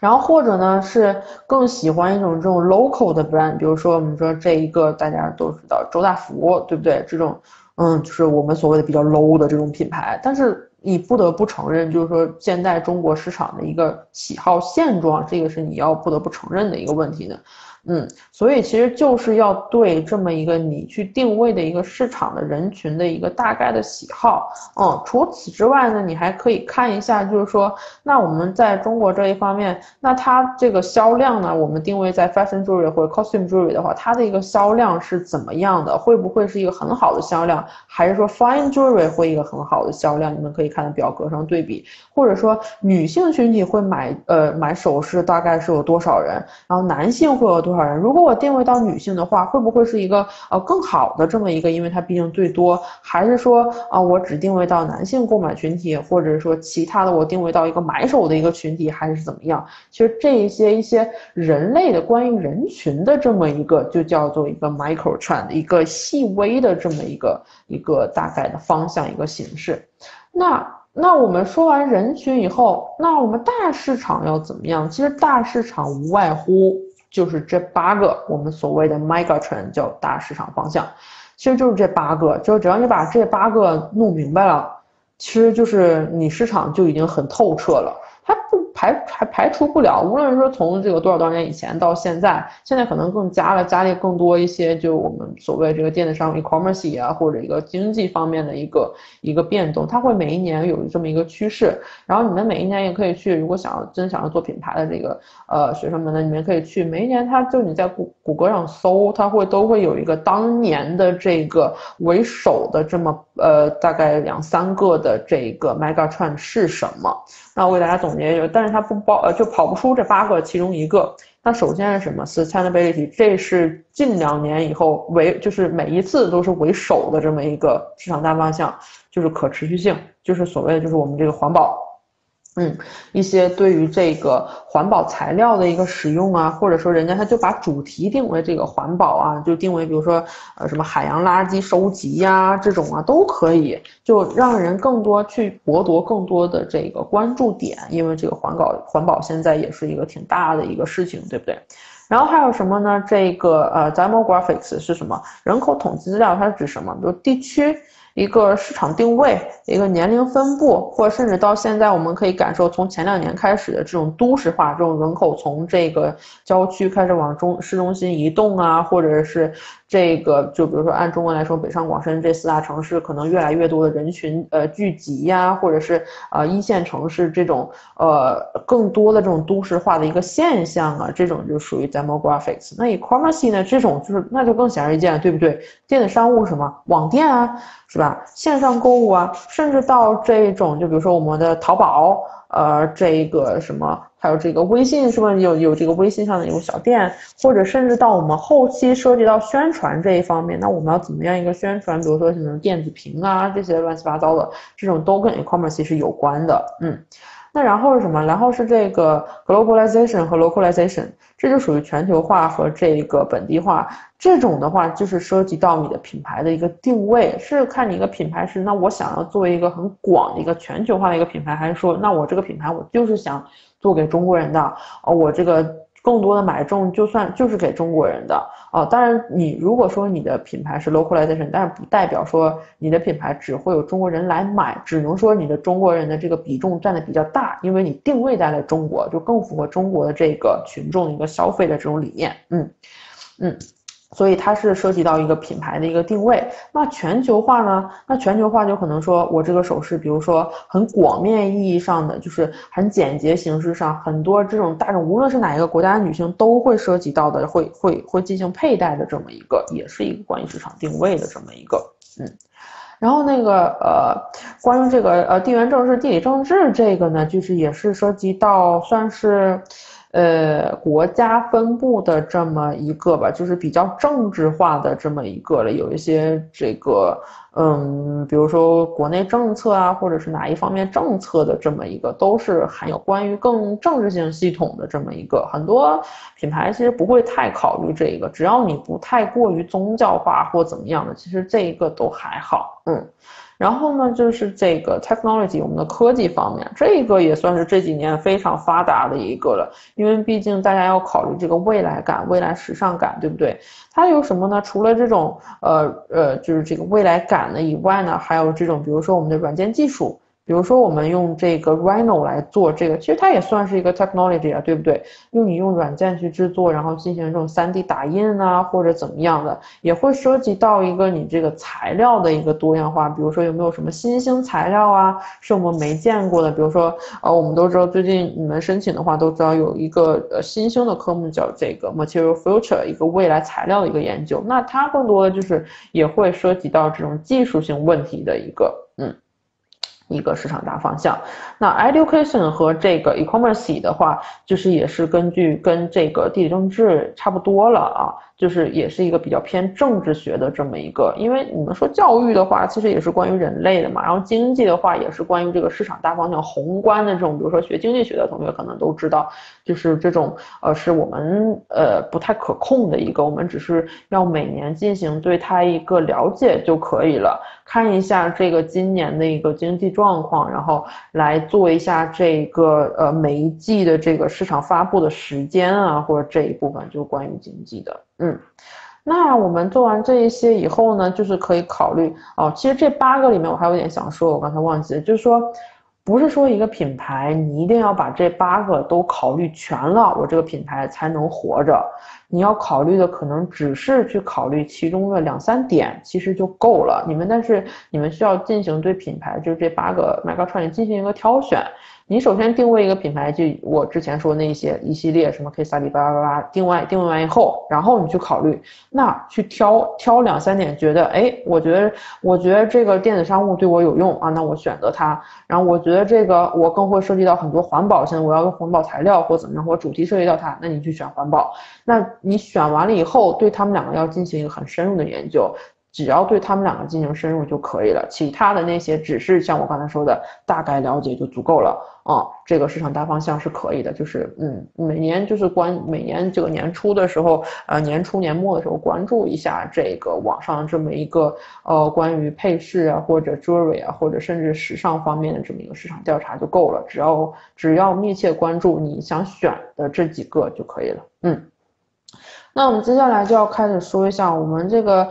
然后或者呢是更喜欢一种这种 local 的 brand，比如说我们说这一个大家都知道周大福，对不对？这种嗯，就是我们所谓的比较 low 的这种品牌。但是你不得不承认，就是说现在中国市场的一个喜好现状，这个是你要不得不承认的一个问题的。嗯，所以其实就是要对这么一个你去定位的一个市场的人群的一个大概的喜好，嗯，除此之外呢，你还可以看一下，就是说，那我们在中国这一方面，那它这个销量呢，我们定位在 fashion jewelry 或者 costume jewelry 的话，它的一个销量是怎么样的？会不会是一个很好的销量？还是说 fine jewelry 会一个很好的销量？你们可以看表格上对比，或者说女性群体会买呃买首饰大概是有多少人？然后男性会有多少？如果我定位到女性的话，会不会是一个呃更好的这么一个？因为它毕竟最多，还是说啊，我只定位到男性购买群体，或者说其他的我定位到一个买手的一个群体，还是怎么样？其实这一些一些人类的关于人群的这么一个，就叫做一个 micro trend，一个细微的这么一个一个大概的方向一个形式。那那我们说完人群以后，那我们大市场要怎么样？其实大市场无外乎。就是这八个我们所谓的 mega trend 叫大市场方向，其实就是这八个，就只要你把这八个弄明白了，其实就是你市场就已经很透彻了。它不排排排除不了，无论是说从这个多少多少年以前到现在，现在可能更加了，加了更多一些，就我们所谓这个电子商务 e-commerce 啊，或者一个经济方面的一个一个变动，它会每一年有这么一个趋势。然后你们每一年也可以去，如果想要真想要做品牌的这个呃学生们呢，你们可以去每一年，它就你在谷谷歌上搜，它会都会有一个当年的这个为首的这么呃大概两三个的这个 mega trend 是什么。那我给大家总结一下，但是它不包呃，就跑不出这八个其中一个。那首先是什么？sustainability，这是近两年以后为就是每一次都是为首的这么一个市场大方向，就是可持续性，就是所谓的就是我们这个环保。嗯，一些对于这个环保材料的一个使用啊，或者说人家他就把主题定为这个环保啊，就定为比如说呃什么海洋垃圾收集呀这种啊都可以，就让人更多去博夺更多的这个关注点，因为这个环保环保现在也是一个挺大的一个事情，对不对？然后还有什么呢？这个呃 demographics 是什么？人口统计资料它是指什么？比如地区。一个市场定位，一个年龄分布，或者甚至到现在，我们可以感受从前两年开始的这种都市化，这种人口从这个郊区开始往中市中心移动啊，或者是。这个就比如说按中国来说，北上广深这四大城市可能越来越多的人群呃聚集呀，或者是呃一线城市这种呃更多的这种都市化的一个现象啊，这种就属于 demographics。那 e-commerce 呢，这种就是那就更显而易见了，对不对？电子商务什么网店啊，是吧？线上购物啊，甚至到这种就比如说我们的淘宝。呃，这个什么，还有这个微信，是不是有有这个微信上的有小店，或者甚至到我们后期涉及到宣传这一方面，那我们要怎么样一个宣传？比如说什么电子屏啊，这些乱七八糟的，这种都跟 e-commerce 是有关的，嗯。那然后是什么？然后是这个 globalization 和 localization，这就属于全球化和这个本地化。这种的话，就是涉及到你的品牌的一个定位，是看你一个品牌是，那我想要做一个很广的一个全球化的一个品牌，还是说，那我这个品牌我就是想做给中国人的，哦，我这个。更多的买重就算就是给中国人的哦，当然你如果说你的品牌是 localization，但是不代表说你的品牌只会有中国人来买，只能说你的中国人的这个比重占的比较大，因为你定位在了中国，就更符合中国的这个群众一个消费的这种理念，嗯嗯。所以它是涉及到一个品牌的一个定位。那全球化呢？那全球化就可能说我这个首饰，比如说很广面意义上的，就是很简洁形式上，很多这种大众，无论是哪一个国家的女性都会涉及到的，会会会进行佩戴的这么一个，也是一个关于市场定位的这么一个，嗯。然后那个呃，关于这个呃地缘政治、地理政治这个呢，就是也是涉及到算是。呃，国家分布的这么一个吧，就是比较政治化的这么一个了。有一些这个，嗯，比如说国内政策啊，或者是哪一方面政策的这么一个，都是含有关于更政治性系统的这么一个。很多品牌其实不会太考虑这个，只要你不太过于宗教化或怎么样的，其实这一个都还好，嗯。然后呢，就是这个 technology，我们的科技方面，这个也算是这几年非常发达的一个了。因为毕竟大家要考虑这个未来感、未来时尚感，对不对？它有什么呢？除了这种呃呃，就是这个未来感的以外呢，还有这种，比如说我们的软件技术。比如说我们用这个 Rhino 来做这个，其实它也算是一个 technology 啊，对不对？用你用软件去制作，然后进行这种 3D 打印啊，或者怎么样的，也会涉及到一个你这个材料的一个多样化。比如说有没有什么新兴材料啊，是我们没见过的？比如说，呃，我们都知道最近你们申请的话都知道有一个呃新兴的科目叫这个 Material Future，一个未来材料的一个研究。那它更多的就是也会涉及到这种技术性问题的一个，嗯。一个市场大方向，那 education 和这个 e-commerce 的话，就是也是根据跟这个地理政治差不多了啊，就是也是一个比较偏政治学的这么一个，因为你们说教育的话，其实也是关于人类的嘛，然后经济的话也是关于这个市场大方向宏观的这种，比如说学经济学的同学可能都知道，就是这种呃是我们呃不太可控的一个，我们只是要每年进行对它一个了解就可以了。看一下这个今年的一个经济状况，然后来做一下这个呃每一季的这个市场发布的时间啊，或者这一部分就关于经济的，嗯，那我们做完这一些以后呢，就是可以考虑哦，其实这八个里面我还有点想说，我刚才忘记了，就是说。不是说一个品牌你一定要把这八个都考虑全了，我这个品牌才能活着。你要考虑的可能只是去考虑其中的两三点，其实就够了。你们但是你们需要进行对品牌，就是这八个麦高创意进行一个挑选。你首先定位一个品牌，就我之前说那些一系列什么 K 萨里巴拉巴拉定位定位完以后，然后你去考虑，那去挑挑两三点，觉得哎，我觉得我觉得这个电子商务对我有用啊，那我选择它。然后我觉得这个我更会涉及到很多环保性，我要用环保材料或怎么样，或主题涉及到它，那你去选环保。那你选完了以后，对他们两个要进行一个很深入的研究。只要对他们两个进行深入就可以了，其他的那些只是像我刚才说的，大概了解就足够了啊。这个市场大方向是可以的，就是嗯，每年就是关每年这个年初的时候，呃，年初年末的时候关注一下这个网上这么一个呃关于配饰啊或者 jewelry 啊或者甚至时尚方面的这么一个市场调查就够了。只要只要密切关注你想选的这几个就可以了，嗯。那我们接下来就要开始说一下，我们这个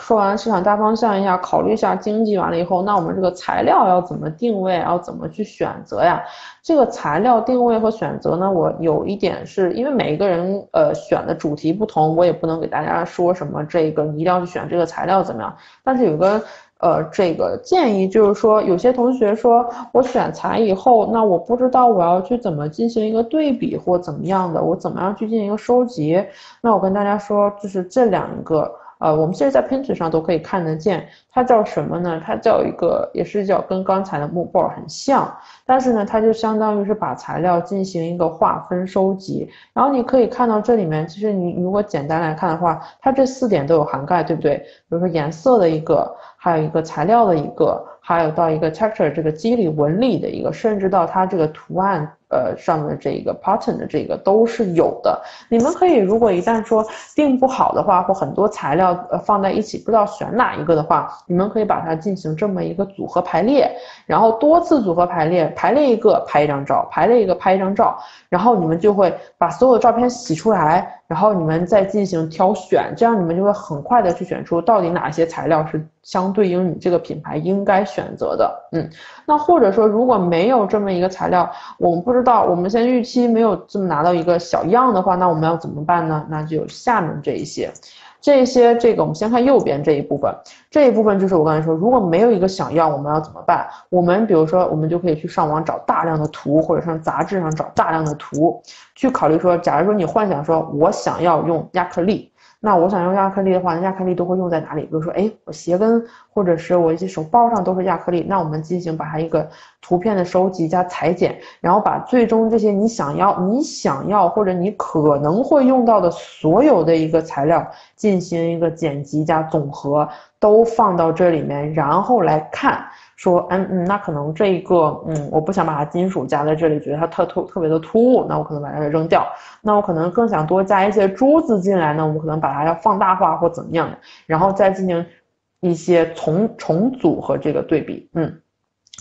说完市场大方向一下，考虑一下经济完了以后，那我们这个材料要怎么定位，要怎么去选择呀？这个材料定位和选择呢，我有一点是因为每一个人呃选的主题不同，我也不能给大家说什么这个你一定要去选这个材料怎么样，但是有个。呃，这个建议就是说，有些同学说我选材以后，那我不知道我要去怎么进行一个对比或怎么样的，我怎么样去进行一个收集？那我跟大家说，就是这两个。呃，我们现在在 Pinterest 上都可以看得见，它叫什么呢？它叫一个，也是叫跟刚才的木 board 很像，但是呢，它就相当于是把材料进行一个划分收集，然后你可以看到这里面，其实你如果简单来看的话，它这四点都有涵盖，对不对？比如说颜色的一个，还有一个材料的一个，还有到一个 texture 这个肌理纹理的一个，甚至到它这个图案。呃，上面的这个 pattern 的这个都是有的。你们可以，如果一旦说定不好的话，或很多材料呃放在一起，不知道选哪一个的话，你们可以把它进行这么一个组合排列，然后多次组合排列，排列一个拍一张照，排列一个拍一张照，然后你们就会把所有的照片洗出来。然后你们再进行挑选，这样你们就会很快的去选出到底哪些材料是相对应你这个品牌应该选择的。嗯，那或者说如果没有这么一个材料，我们不知道，我们现在预期没有这么拿到一个小样的话，那我们要怎么办呢？那就下面这一些。这些，这个我们先看右边这一部分，这一部分就是我刚才说，如果没有一个想要，我们要怎么办？我们比如说，我们就可以去上网找大量的图，或者上杂志上找大量的图，去考虑说，假如说你幻想说，我想要用亚克力。那我想用亚克力的话，亚克力都会用在哪里？比如说，哎，我鞋跟或者是我一些手包上都是亚克力。那我们进行把它一个图片的收集加裁剪，然后把最终这些你想要、你想要或者你可能会用到的所有的一个材料进行一个剪辑加总和，都放到这里面，然后来看。说，嗯嗯，那可能这一个，嗯，我不想把它金属加在这里，觉得它特特特别的突兀，那我可能把它扔掉。那我可能更想多加一些珠子进来，呢我们可能把它要放大化或怎么样的，然后再进行一些重重组和这个对比，嗯。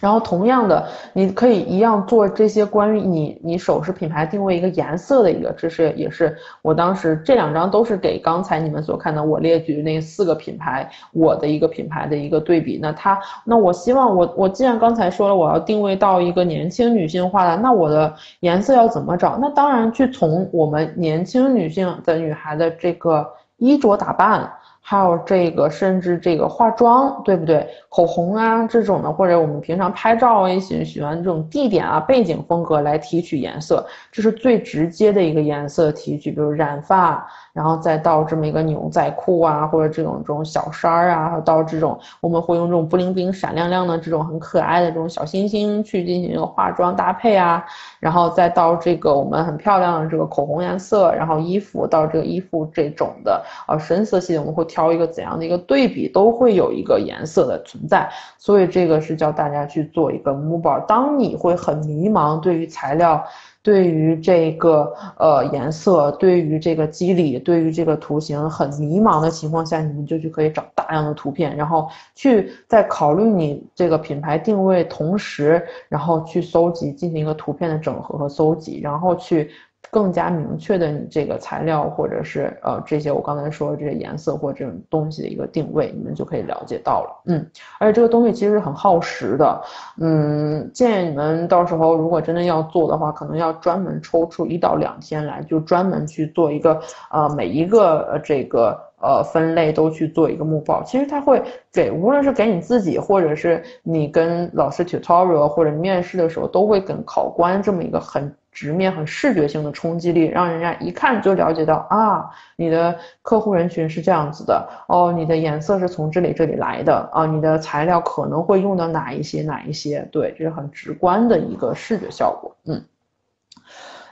然后同样的，你可以一样做这些关于你你首饰品牌定位一个颜色的一个，这是也是我当时这两张都是给刚才你们所看到我列举的那四个品牌我的一个品牌的一个对比。那它那我希望我我既然刚才说了我要定位到一个年轻女性化的，那我的颜色要怎么找？那当然去从我们年轻女性的女孩的这个衣着打扮。还有这个，甚至这个化妆，对不对？口红啊这种的，或者我们平常拍照也喜喜欢这种地点啊、背景风格来提取颜色，这是最直接的一个颜色提取，比如染发。然后再到这么一个牛仔裤啊，或者这种这种小衫儿啊，到这种我们会用这种布灵布灵、闪亮亮的这种很可爱的这种小星星去进行一个化妆搭配啊，然后再到这个我们很漂亮的这个口红颜色，然后衣服到这个衣服这种的呃深色系，我们会挑一个怎样的一个对比，都会有一个颜色的存在，所以这个是教大家去做一个 m o o b a r。当你会很迷茫对于材料。对于这个呃颜色，对于这个肌理，对于这个图形很迷茫的情况下，你们就去可以找大量的图片，然后去在考虑你这个品牌定位同时，然后去搜集进行一个图片的整合和搜集，然后去。更加明确的，你这个材料或者是呃这些我刚才说的这些颜色或这种东西的一个定位，你们就可以了解到了。嗯，而且这个东西其实很耗时的。嗯，建议你们到时候如果真的要做的话，可能要专门抽出一到两天来，就专门去做一个呃每一个这个呃分类都去做一个目报。其实它会给无论是给你自己，或者是你跟老师 tutorial 或者面试的时候，都会跟考官这么一个很。直面很视觉性的冲击力，让人家一看就了解到啊，你的客户人群是这样子的哦，你的颜色是从这里这里来的啊，你的材料可能会用到哪一些哪一些，对，这是很直观的一个视觉效果，嗯。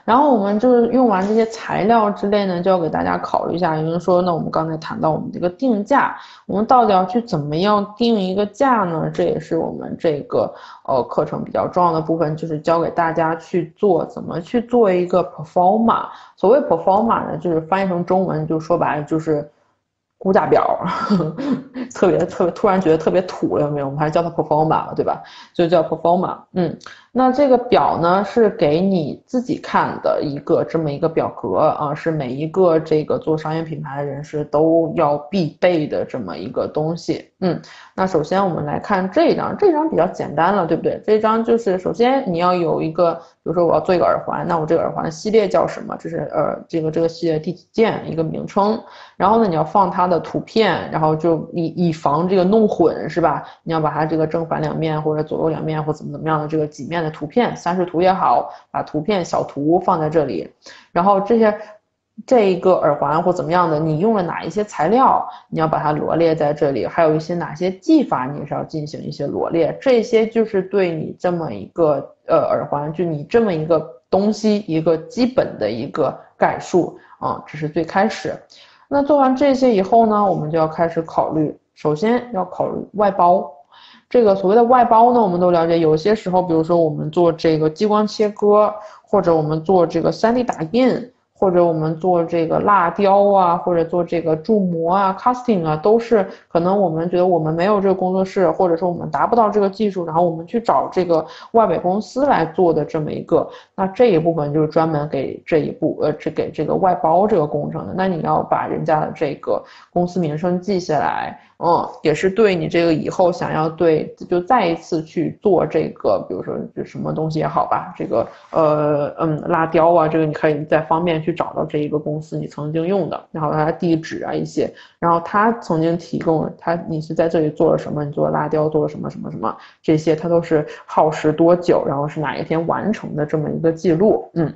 然后我们就是用完这些材料之类呢，就要给大家考虑一下。有人说，那我们刚才谈到我们这个定价，我们到底要去怎么样定一个价呢？这也是我们这个呃课程比较重要的部分，就是教给大家去做怎么去做一个 performa。所谓 performa 呢，就是翻译成中文就说白了就是估价表，特别特别突然觉得特别土了，有没有？我们还是叫它 performa 吧，对吧？就叫 performa，嗯。那这个表呢，是给你自己看的一个这么一个表格啊，是每一个这个做商业品牌的人士都要必备的这么一个东西。嗯，那首先我们来看这一张，这张比较简单了，对不对？这张就是首先你要有一个，比如说我要做一个耳环，那我这个耳环系列叫什么？这是呃这个这个系列第几件一个名称。然后呢，你要放它的图片，然后就以以防这个弄混，是吧？你要把它这个正反两面或者左右两面或怎么怎么样的这个几面。图片三视图也好，把图片小图放在这里，然后这些这一个耳环或怎么样的，你用了哪一些材料，你要把它罗列在这里，还有一些哪些技法，你是要进行一些罗列，这些就是对你这么一个呃耳环，就你这么一个东西一个基本的一个概述啊，这是最开始。那做完这些以后呢，我们就要开始考虑，首先要考虑外包。这个所谓的外包呢，我们都了解。有些时候，比如说我们做这个激光切割，或者我们做这个 3D 打印。或者我们做这个蜡雕啊，或者做这个铸模啊、casting 啊，都是可能我们觉得我们没有这个工作室，或者说我们达不到这个技术，然后我们去找这个外委公司来做的这么一个，那这一部分就是专门给这一部呃，这给这个外包这个工程的。那你要把人家的这个公司名称记下来，嗯，也是对你这个以后想要对就再一次去做这个，比如说就什么东西也好吧，这个呃嗯拉雕啊，这个你可以再方便。去找到这一个公司你曾经用的，然后它地址啊一些，然后他曾经提供他你是在这里做了什么，你做拉雕做了什么什么什么，这些它都是耗时多久，然后是哪一天完成的这么一个记录，嗯，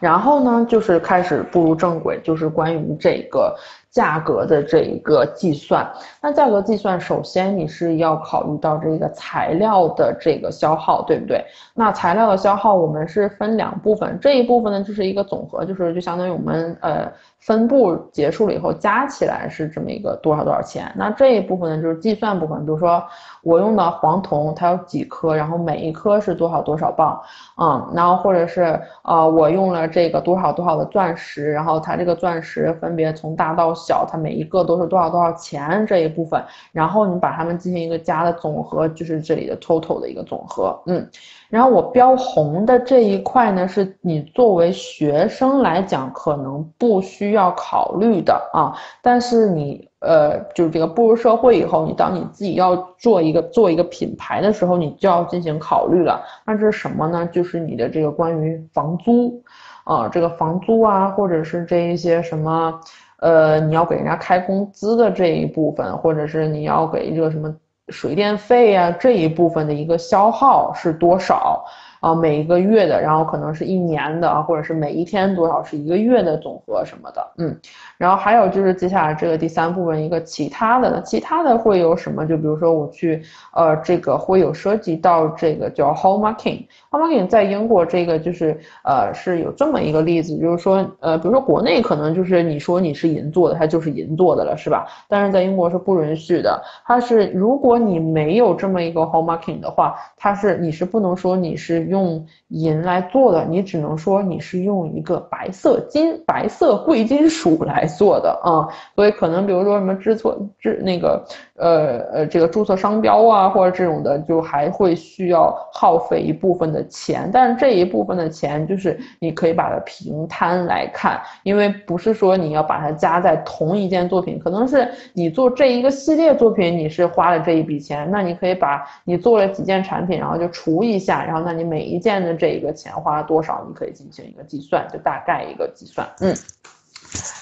然后呢就是开始步入正轨，就是关于这个。价格的这一个计算，那价格计算首先你是要考虑到这个材料的这个消耗，对不对？那材料的消耗我们是分两部分，这一部分呢就是一个总和，就是就相当于我们呃分布结束了以后加起来是这么一个多少多少钱。那这一部分呢，就是计算部分，比如说我用的黄铜它有几颗，然后每一颗是多少多少磅，嗯，然后或者是呃我用了这个多少多少的钻石，然后它这个钻石分别从大到小，它每一个都是多少多少钱这一部分，然后你把它们进行一个加的总和，就是这里的 total 的一个总和，嗯。然后我标红的这一块呢，是你作为学生来讲可能不需要考虑的啊，但是你呃，就是这个步入社会以后，你当你自己要做一个做一个品牌的时候，你就要进行考虑了。那这是什么呢？就是你的这个关于房租，啊，这个房租啊，或者是这一些什么，呃，你要给人家开工资的这一部分，或者是你要给一个什么。水电费呀，这一部分的一个消耗是多少？啊，每一个月的，然后可能是一年的啊，或者是每一天多少是一个月的总和什么的，嗯，然后还有就是接下来这个第三部分一个其他的呢，其他的会有什么？就比如说我去，呃，这个会有涉及到这个叫 home marking，Hallmarking 在英国这个就是呃是有这么一个例子，就是说呃，比如说国内可能就是你说你是银做的，它就是银做的了，是吧？但是在英国是不允许的，它是如果你没有这么一个 hallmarking 的话，它是你是不能说你是。用银来做的，你只能说你是用一个白色金、白色贵金属来做的啊，所以可能比如说什么制作制那个呃呃这个注册商标啊或者这种的，就还会需要耗费一部分的钱，但是这一部分的钱就是你可以把它平摊来看，因为不是说你要把它加在同一件作品，可能是你做这一个系列作品你是花了这一笔钱，那你可以把你做了几件产品，然后就除一下，然后那你每一件的这一个钱花了多少，你可以进行一个计算，就大概一个计算，嗯。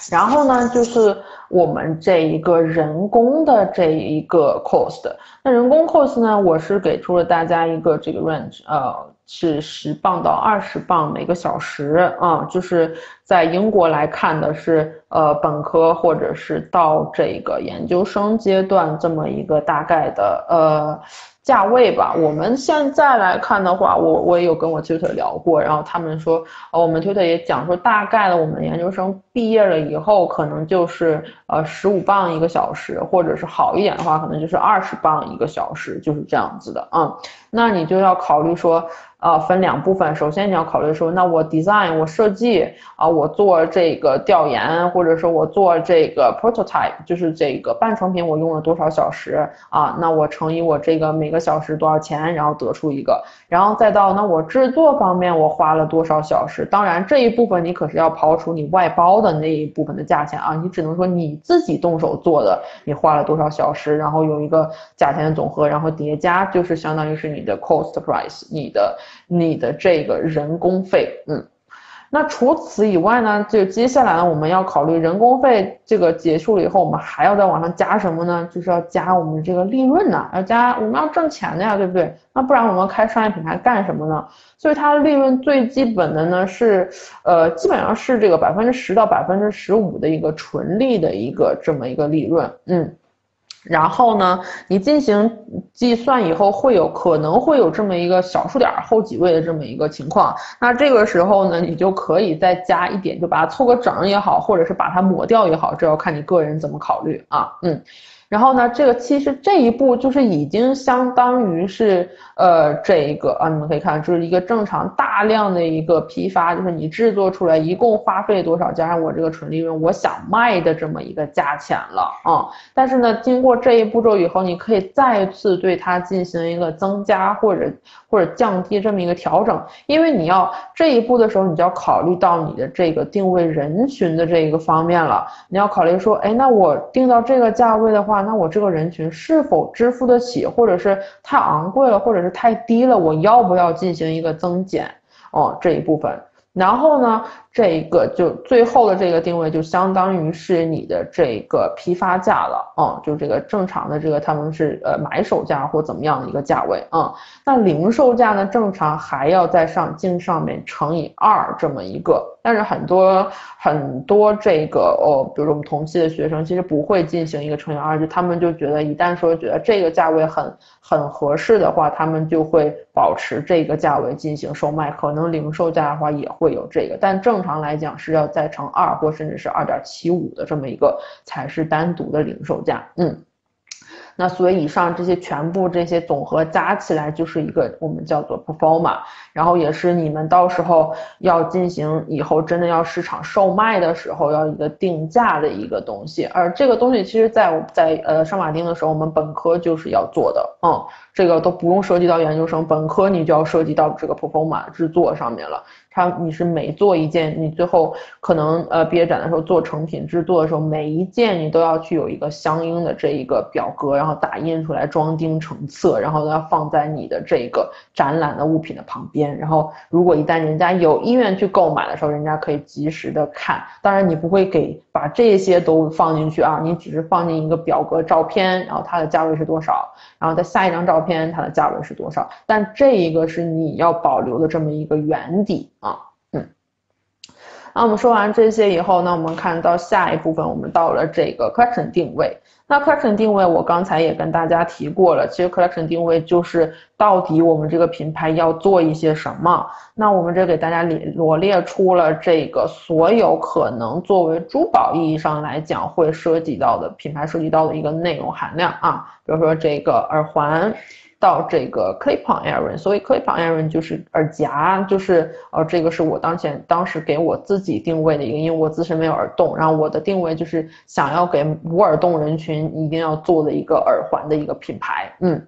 然后呢，就是我们这一个人工的这一个 cost，那人工 cost 呢，我是给出了大家一个这个 range，呃，是十磅到二十磅每个小时啊，就是在英国来看的是，呃，本科或者是到这个研究生阶段这么一个大概的，呃。价位吧，我们现在来看的话，我我也有跟我 tutor 聊过，然后他们说，呃，我们 tutor 也讲说，大概的我们研究生毕业了以后，可能就是呃十五磅一个小时，或者是好一点的话，可能就是二十磅一个小时，就是这样子的啊。那你就要考虑说。呃，分两部分。首先你要考虑说，那我 design 我设计啊，我做这个调研，或者说我做这个 prototype，就是这个半成品，我用了多少小时啊？那我乘以我这个每个小时多少钱，然后得出一个，然后再到那我制作方面我花了多少小时？当然这一部分你可是要刨除你外包的那一部分的价钱啊，你只能说你自己动手做的，你花了多少小时，然后有一个价钱的总和，然后叠加就是相当于是你的 cost price，你的。你的这个人工费，嗯，那除此以外呢，就接下来呢，我们要考虑人工费这个结束了以后，我们还要再往上加什么呢？就是要加我们这个利润呢，要加我们要挣钱的呀，对不对？那不然我们开商业品牌干什么呢？所以它的利润最基本的呢是，呃，基本上是这个百分之十到百分之十五的一个纯利的一个这么一个利润，嗯。然后呢，你进行计算以后，会有可能会有这么一个小数点后几位的这么一个情况。那这个时候呢，你就可以再加一点，就把它凑个整也好，或者是把它抹掉也好，这要看你个人怎么考虑啊。嗯。然后呢，这个其实这一步就是已经相当于是，呃，这一个啊，你们可以看，就是一个正常大量的一个批发，就是你制作出来一共花费多少，加上我这个纯利润，我想卖的这么一个价钱了啊。但是呢，经过这一步骤以后，你可以再次对它进行一个增加或者或者降低这么一个调整，因为你要这一步的时候，你就要考虑到你的这个定位人群的这一个方面了。你要考虑说，哎，那我定到这个价位的话。那我这个人群是否支付得起，或者是太昂贵了，或者是太低了，我要不要进行一个增减？哦，这一部分。然后呢，这个就最后的这个定位就相当于是你的这个批发价了，嗯，就这个正常的这个他们是呃买手价或怎么样的一个价位啊。那零售价呢，正常还要在上净上面乘以二这么一个。但是很多很多这个哦，比如说我们同期的学生，其实不会进行一个乘以二，就他们就觉得一旦说觉得这个价位很很合适的话，他们就会保持这个价位进行售卖。可能零售价的话也会有这个，但正常。来讲是要再乘二或甚至是二点七五的这么一个才是单独的零售价，嗯。那所以以上这些全部这些总和加起来就是一个我们叫做 p e r f o r m a 然后也是你们到时候要进行以后真的要市场售卖的时候要一个定价的一个东西，而这个东西其实在在呃上马丁的时候我们本科就是要做的，嗯，这个都不用涉及到研究生，本科你就要涉及到这个 p e r f o r m a 制作上面了。它你是每做一件，你最后可能呃毕业展的时候做成品制作的时候，每一件你都要去有一个相应的这一个表格，然后打印出来装订成册，然后要放在你的这个展览的物品的旁边。然后如果一旦人家有意愿去购买的时候，人家可以及时的看。当然你不会给把这些都放进去啊，你只是放进一个表格照片，然后它的价位是多少，然后再下一张照片它的价位是多少。但这一个是你要保留的这么一个原底。那我们说完这些以后，那我们看到下一部分，我们到了这个 collection 定位。那 collection 定位，我刚才也跟大家提过了，其实 collection 定位就是到底我们这个品牌要做一些什么。那我们这给大家列罗列出了这个所有可能作为珠宝意义上来讲会涉及到的品牌涉及到的一个内容含量啊，比如说这个耳环。到这个 clip-on earring，所以 clip-on earring 就是耳夹，就是呃，这个是我当前当时给我自己定位的一个，因为我自身没有耳洞，然后我的定位就是想要给无耳洞人群一定要做的一个耳环的一个品牌，嗯。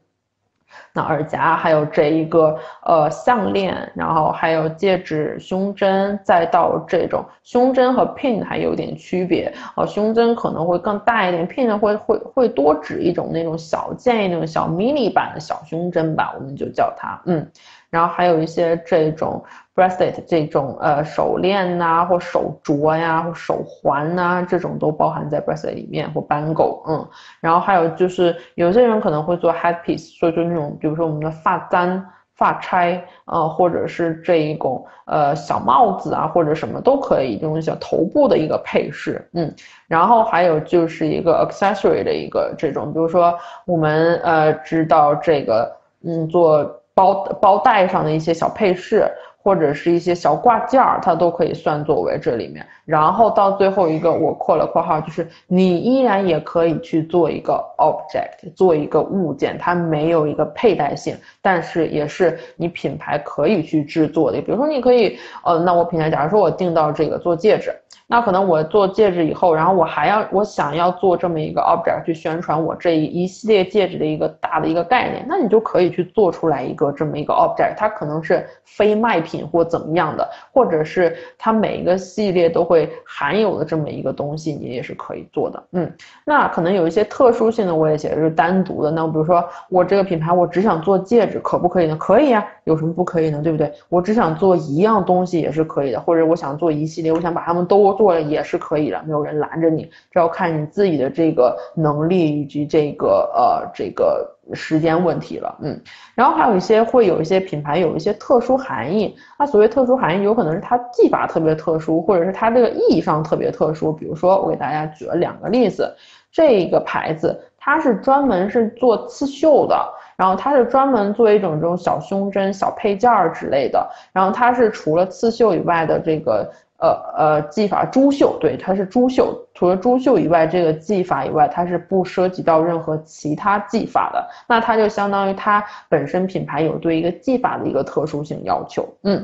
那耳夹还有这一个呃项链，然后还有戒指、胸针，再到这种胸针和 pin 还有点区别呃，胸针可能会更大一点，pin 会会会多指一种那种小件那种小 mini 版的小胸针吧，我们就叫它嗯。然后还有一些这种 bracelet 这种呃手链呐，或手镯呀，或手环呐，这种都包含在 bracelet 里面或 bangle，嗯。然后还有就是有些人可能会做 headpiece，所以就那种比如说我们的发簪、发钗，呃，或者是这一种呃小帽子啊，或者什么都可以，这种小头部的一个配饰，嗯。然后还有就是一个 accessory 的一个这种，比如说我们呃知道这个嗯做。包包带上的一些小配饰，或者是一些小挂件儿，它都可以算作为这里面。然后到最后一个，我括了括号，就是你依然也可以去做一个 object，做一个物件，它没有一个佩戴性，但是也是你品牌可以去制作的。比如说，你可以，呃，那我品牌，假如说我定到这个做戒指。那可能我做戒指以后，然后我还要我想要做这么一个 object 去宣传我这一系列戒指的一个大的一个概念，那你就可以去做出来一个这么一个 object，它可能是非卖品或怎么样的，或者是它每一个系列都会含有的这么一个东西，你也是可以做的。嗯，那可能有一些特殊性的，我也写的是单独的。那比如说我这个品牌，我只想做戒指，可不可以呢？可以啊，有什么不可以呢？对不对？我只想做一样东西也是可以的，或者我想做一系列，我想把它们都。做了也是可以的，没有人拦着你，这要看你自己的这个能力以及这个呃这个时间问题了，嗯，然后还有一些会有一些品牌有一些特殊含义，那所谓特殊含义，有可能是它技法特别特殊，或者是它这个意义上特别特殊。比如说，我给大家举了两个例子，这个牌子它是专门是做刺绣的，然后它是专门做一种这种小胸针、小配件儿之类的，然后它是除了刺绣以外的这个。呃呃，技法珠绣，对，它是珠绣。除了珠绣以外，这个技法以外，它是不涉及到任何其他技法的。那它就相当于它本身品牌有对一个技法的一个特殊性要求。嗯，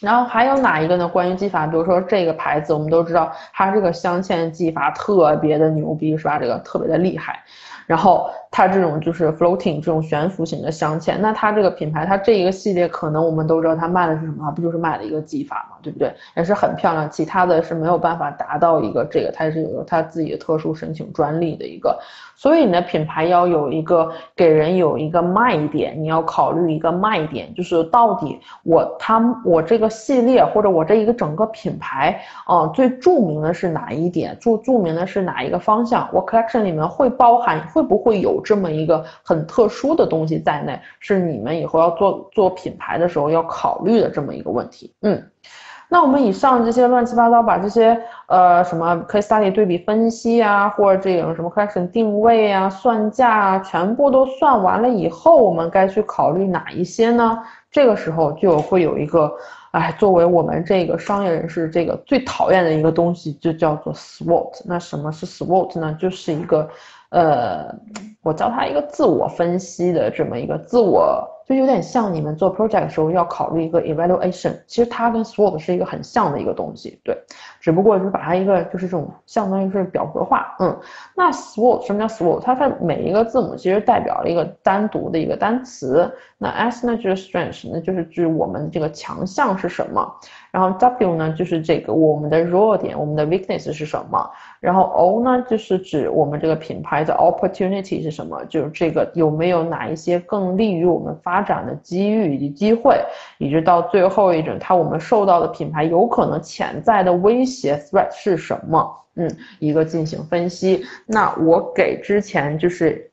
然后还有哪一个呢？关于技法，比如说这个牌子，我们都知道它这个镶嵌技法特别的牛逼，是吧？这个特别的厉害。然后它这种就是 floating 这种悬浮型的镶嵌，那它这个品牌，它这一个系列可能我们都知道它卖的是什么，不就是卖的一个技法嘛，对不对？也是很漂亮，其他的是没有办法达到一个这个，它是有它自己的特殊申请专利的一个。所以你的，品牌要有一个给人有一个卖点，你要考虑一个卖点，就是到底我他我这个系列或者我这一个整个品牌，嗯，最著名的是哪一点？著著名的是哪一个方向？我 collection 里面会包含会不会有这么一个很特殊的东西在内？是你们以后要做做品牌的时候要考虑的这么一个问题，嗯。那我们以上这些乱七八糟，把这些呃什么 case study 对比分析啊，或者这种什么 collection 定位啊、算价啊，全部都算完了以后，我们该去考虑哪一些呢？这个时候就会有一个哎，作为我们这个商业人士，这个最讨厌的一个东西就叫做 SWOT。那什么是 SWOT 呢？就是一个，呃，我叫它一个自我分析的这么一个自我。就有点像你们做 project 的时候要考虑一个 evaluation，其实它跟 SWOT 是一个很像的一个东西，对，只不过是把它一个就是这种相当于是表格化，嗯，那 SWOT 什么叫 SWOT？它它每一个字母其实代表了一个单独的一个单词，那 S 呢就是 strength，那就是指我们这个强项是什么，然后 W 呢就是这个我们的弱点，我们的 weakness 是什么，然后 O 呢就是指我们这个品牌的 opportunity 是什么，就是这个有没有哪一些更利于我们发展的机遇以及机会，以及到最后一种，它我们受到的品牌有可能潜在的威胁 threat 是什么？嗯，一个进行分析。那我给之前就是。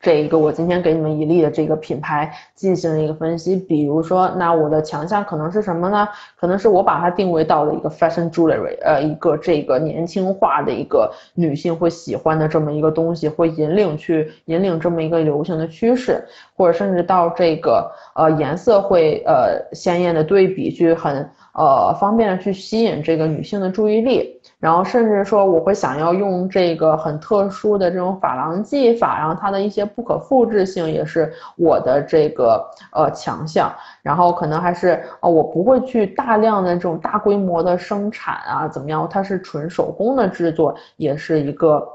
这一个我今天给你们一例的这个品牌进行了一个分析，比如说，那我的强项可能是什么呢？可能是我把它定位到了一个 fashion jewelry，呃，一个这个年轻化的一个女性会喜欢的这么一个东西，会引领去引领这么一个流行的趋势，或者甚至到这个呃颜色会呃鲜艳的对比，去很呃方便的去吸引这个女性的注意力。然后甚至说我会想要用这个很特殊的这种珐琅技法，然后它的一些不可复制性也是我的这个呃强项。然后可能还是呃我不会去大量的这种大规模的生产啊，怎么样？它是纯手工的制作，也是一个。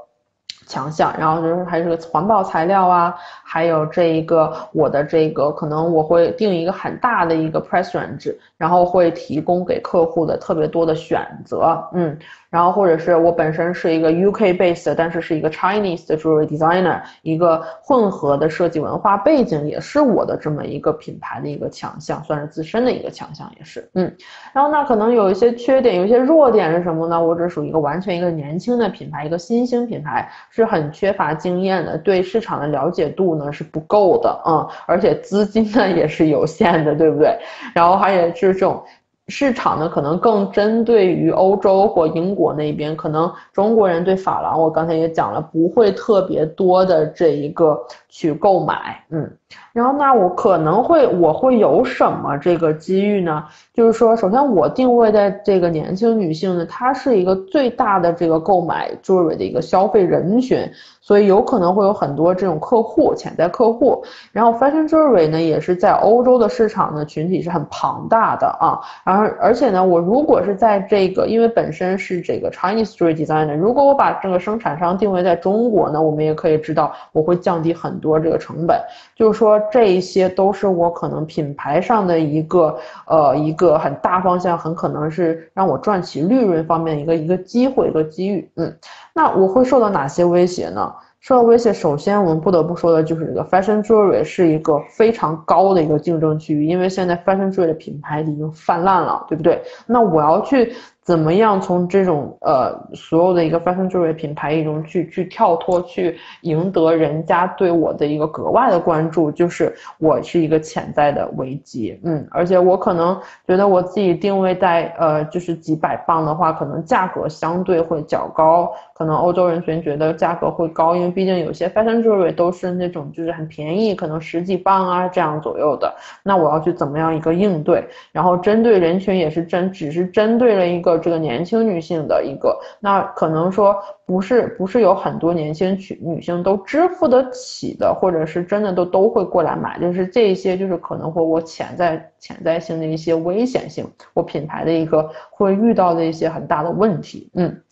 强项，然后就是还是个环保材料啊，还有这一个我的这个可能我会定一个很大的一个 price range，然后会提供给客户的特别多的选择，嗯，然后或者是我本身是一个 UK based，但是是一个 Chinese 的 jewelry designer，一个混合的设计文化背景也是我的这么一个品牌的一个强项，算是自身的一个强项也是，嗯，然后那可能有一些缺点，有一些弱点是什么呢？我只属于一个完全一个年轻的品牌，一个新兴品牌。是很缺乏经验的，对市场的了解度呢是不够的嗯，而且资金呢也是有限的，对不对？然后还有就是这种市场呢，可能更针对于欧洲或英国那边，可能中国人对法郎，我刚才也讲了，不会特别多的这一个去购买，嗯。然后那我可能会我会有什么这个机遇呢？就是说，首先我定位的这个年轻女性呢，她是一个最大的这个购买 jewelry 的一个消费人群，所以有可能会有很多这种客户潜在客户。然后 fashion jewelry 呢，也是在欧洲的市场呢群体是很庞大的啊。然后而且呢，我如果是在这个，因为本身是这个 Chinese jewelry designer，如果我把这个生产商定位在中国呢，我们也可以知道我会降低很多这个成本，就是说说。这一些都是我可能品牌上的一个呃一个很大方向，很可能是让我赚取利润方面一个一个机会一个机遇。嗯，那我会受到哪些威胁呢？受到威胁，首先我们不得不说的就是这个 fashion jewelry 是一个非常高的一个竞争区域，因为现在 fashion jewelry 的品牌已经泛滥了，对不对？那我要去。怎么样从这种呃所有的一个 fashion jewelry 品牌一种去去跳脱，去赢得人家对我的一个格外的关注，就是我是一个潜在的危机，嗯，而且我可能觉得我自己定位在呃就是几百磅的话，可能价格相对会较高，可能欧洲人群觉得价格会高，因为毕竟有些 fashion jewelry 都是那种就是很便宜，可能十几磅啊这样左右的，那我要去怎么样一个应对？然后针对人群也是针只是针对了一个。这个年轻女性的一个，那可能说不是不是有很多年轻女女性都支付得起的，或者是真的都都会过来买，就是这些就是可能会我潜在潜在性的一些危险性，我品牌的一个会遇到的一些很大的问题，嗯，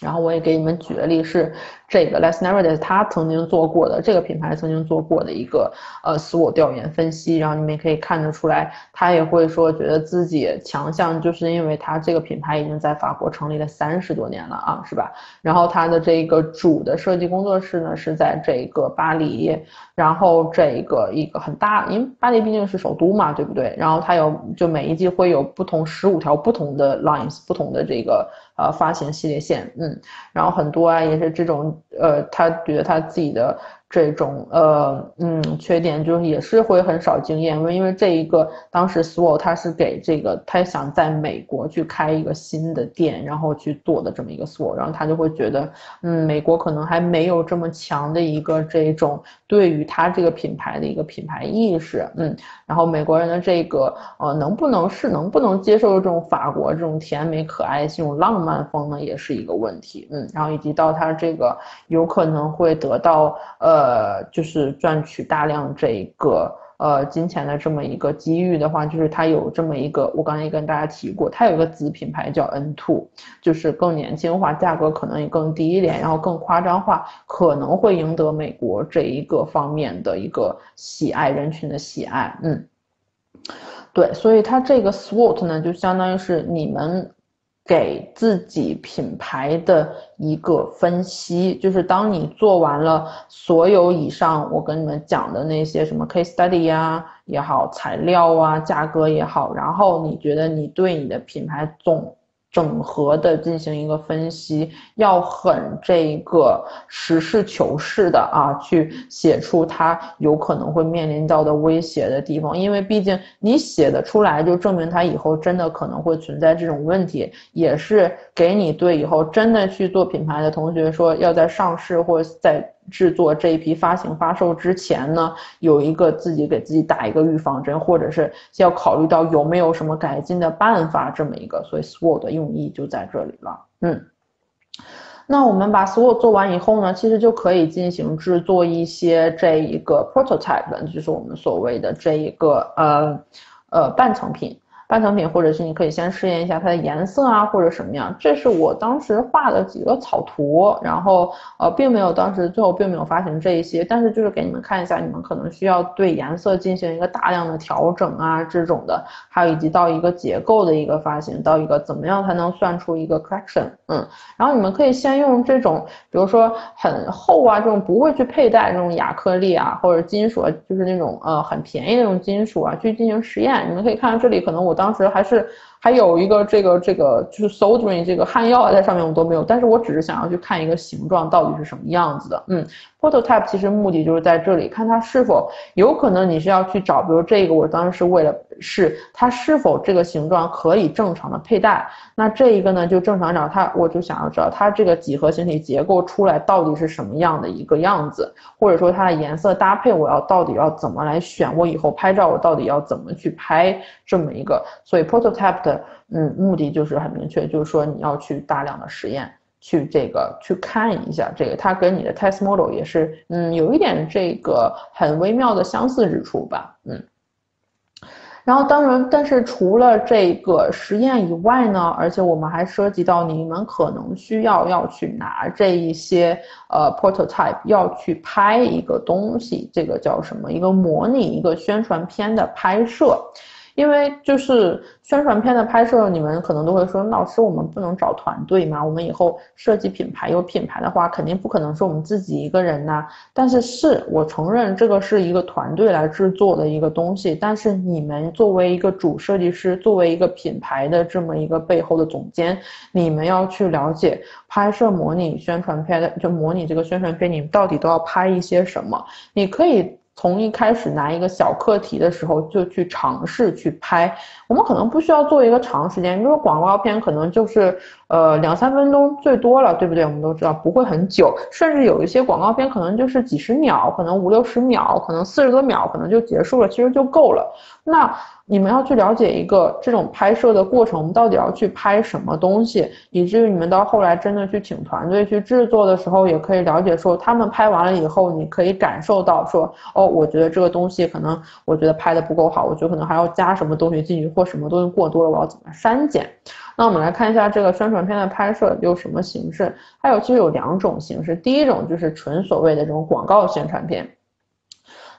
然后我也给你们举的例是。这个 Les Nervous 他曾经做过的这个品牌曾经做过的一个呃自我调研分析，然后你们也可以看得出来，他也会说觉得自己强项就是因为他这个品牌已经在法国成立了三十多年了啊，是吧？然后他的这个主的设计工作室呢是在这个巴黎，然后这个一个很大，因为巴黎毕竟是首都嘛，对不对？然后他有就每一季会有不同十五条不同的 lines，不同的这个呃发行系列线，嗯，然后很多啊也是这种。呃，他觉得他自己的这种呃嗯缺点，就是也是会很少经验，因为因为这一个当时 Swell 他是给这个他想在美国去开一个新的店，然后去做的这么一个 Swell，然后他就会觉得嗯美国可能还没有这么强的一个这种对于他这个品牌的一个品牌意识，嗯，然后美国人的这个呃能不能是能不能接受这种法国这种甜美可爱这种浪漫风呢，也是一个问题，嗯，然后以及到他这个有可能会得到呃。呃，就是赚取大量这个呃金钱的这么一个机遇的话，就是它有这么一个，我刚才也跟大家提过，它有一个子品牌叫 N Two，就是更年轻化，价格可能也更低一点，然后更夸张化，可能会赢得美国这一个方面的一个喜爱人群的喜爱。嗯，对，所以它这个 SWOT 呢，就相当于是你们。给自己品牌的一个分析，就是当你做完了所有以上我跟你们讲的那些什么 case study 呀也好，材料啊，价格也好，然后你觉得你对你的品牌总。整合的进行一个分析，要很这个实事求是的啊，去写出它有可能会面临到的威胁的地方，因为毕竟你写的出来，就证明它以后真的可能会存在这种问题，也是给你对以后真的去做品牌的同学说，要在上市或在。制作这一批发行发售之前呢，有一个自己给自己打一个预防针，或者是要考虑到有没有什么改进的办法这么一个，所以 SWOT 的用意就在这里了。嗯，那我们把 SWOT 做完以后呢，其实就可以进行制作一些这一个 prototype，就是我们所谓的这一个呃呃半成品。半成品，或者是你可以先试验一下它的颜色啊，或者什么样。这是我当时画的几个草图，然后呃，并没有当时最后并没有发行这一些，但是就是给你们看一下，你们可能需要对颜色进行一个大量的调整啊，这种的，还有以及到一个结构的一个发行，到一个怎么样才能算出一个 collection，嗯，然后你们可以先用这种，比如说很厚啊，这种不会去佩戴这种亚克力啊，或者金属，就是那种呃很便宜的那种金属啊，去进行实验。你们可以看到这里，可能我当时还是还有一个这个这个就是 soldering 这个焊药啊在上面我都没有，但是我只是想要去看一个形状到底是什么样子的，嗯。Prototype 其实目的就是在这里看它是否有可能，你是要去找，比如这个，我当时是为了试它是否这个形状可以正常的佩戴。那这一个呢，就正常找它，我就想要知道它这个几何形体结构出来到底是什么样的一个样子，或者说它的颜色搭配，我要到底要怎么来选？我以后拍照我到底要怎么去拍这么一个？所以 Prototype 的嗯目的就是很明确，就是说你要去大量的实验。去这个去看一下，这个它跟你的 test model 也是，嗯，有一点这个很微妙的相似之处吧，嗯。然后当然，但是除了这个实验以外呢，而且我们还涉及到你们可能需要要去拿这一些呃 prototype 要去拍一个东西，这个叫什么？一个模拟一个宣传片的拍摄。因为就是宣传片的拍摄，你们可能都会说，老师，我们不能找团队吗？我们以后设计品牌有品牌的话，肯定不可能是我们自己一个人呐。但是是我承认这个是一个团队来制作的一个东西。但是你们作为一个主设计师，作为一个品牌的这么一个背后的总监，你们要去了解拍摄模拟宣传片的，就模拟这个宣传片，你们到底都要拍一些什么？你可以。从一开始拿一个小课题的时候就去尝试去拍，我们可能不需要做一个长时间，因为广告片可能就是呃两三分钟最多了，对不对？我们都知道不会很久，甚至有一些广告片可能就是几十秒，可能五六十秒，可能四十多秒，可能就结束了，其实就够了。那。你们要去了解一个这种拍摄的过程，我们到底要去拍什么东西，以至于你们到后来真的去请团队去制作的时候，也可以了解说他们拍完了以后，你可以感受到说，哦，我觉得这个东西可能我觉得拍的不够好，我觉得可能还要加什么东西进去，或什么东西过多了，我要怎么删减。那我们来看一下这个宣传片的拍摄有什么形式，还有其实有两种形式，第一种就是纯所谓的这种广告宣传片。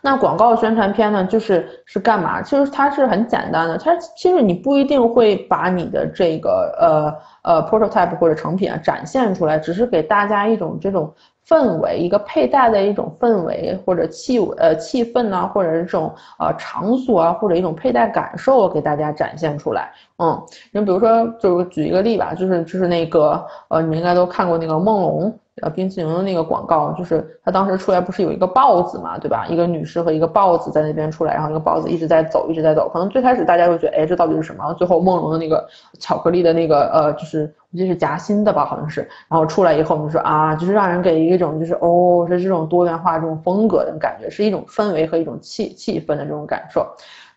那广告宣传片呢，就是是干嘛？其实它是很简单的，它其实你不一定会把你的这个呃呃 prototype 或者成品啊展现出来，只是给大家一种这种氛围，一个佩戴的一种氛围或者气呃气氛呐，或者是这种呃场所啊，或者一种佩戴感受给大家展现出来。嗯，你比如说，就是举一个例吧，就是就是那个呃，你们应该都看过那个梦龙。呃冰淇淋的那个广告，就是它当时出来不是有一个豹子嘛，对吧？一个女士和一个豹子在那边出来，然后那个豹子一直在走，一直在走。可能最开始大家会觉得，哎，这到底是什么？最后梦龙的那个巧克力的那个呃，就是我记得是夹心的吧，好像是。然后出来以后，我们说啊，就是让人给一种就是哦，是这种多元化这种风格的感觉，是一种氛围和一种气气氛的这种感受。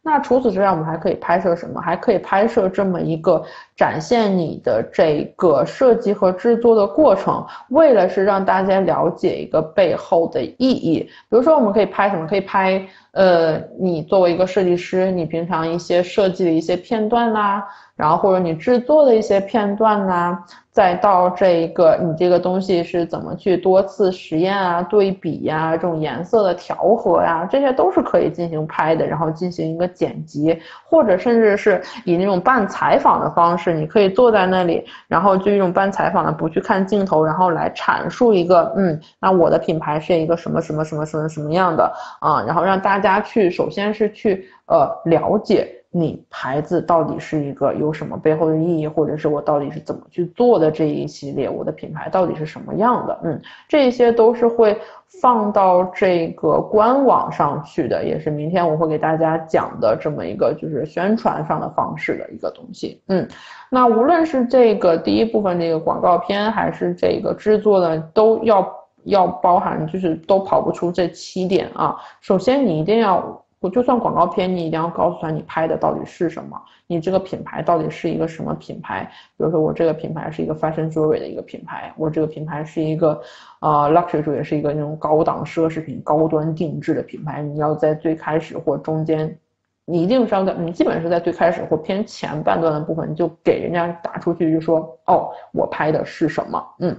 那除此之外，我们还可以拍摄什么？还可以拍摄这么一个展现你的这个设计和制作的过程，为了是让大家了解一个背后的意义。比如说，我们可以拍什么？可以拍呃，你作为一个设计师，你平常一些设计的一些片段啦，然后或者你制作的一些片段啦。再到这个，你这个东西是怎么去多次实验啊、对比呀、这种颜色的调和呀，这些都是可以进行拍的，然后进行一个剪辑，或者甚至是以那种半采访的方式，你可以坐在那里，然后就一种半采访的，不去看镜头，然后来阐述一个，嗯，那我的品牌是一个什么什么什么什么什么样的啊，然后让大家去，首先是去呃了解。你牌子到底是一个有什么背后的意义，或者是我到底是怎么去做的这一系列，我的品牌到底是什么样的？嗯，这些都是会放到这个官网上去的，也是明天我会给大家讲的这么一个就是宣传上的方式的一个东西。嗯，那无论是这个第一部分这个广告片，还是这个制作的，都要要包含，就是都跑不出这七点啊。首先你一定要。我就算广告片，你一定要告诉他你拍的到底是什么，你这个品牌到底是一个什么品牌？比如说我这个品牌是一个 fashion jewelry 的一个品牌，我这个品牌是一个呃 luxury 也是一个那种高档奢侈品、高端定制的品牌。你要在最开始或中间，你一定是要在你基本是在最开始或偏前半段的部分你就给人家打出去，就说哦，我拍的是什么？嗯。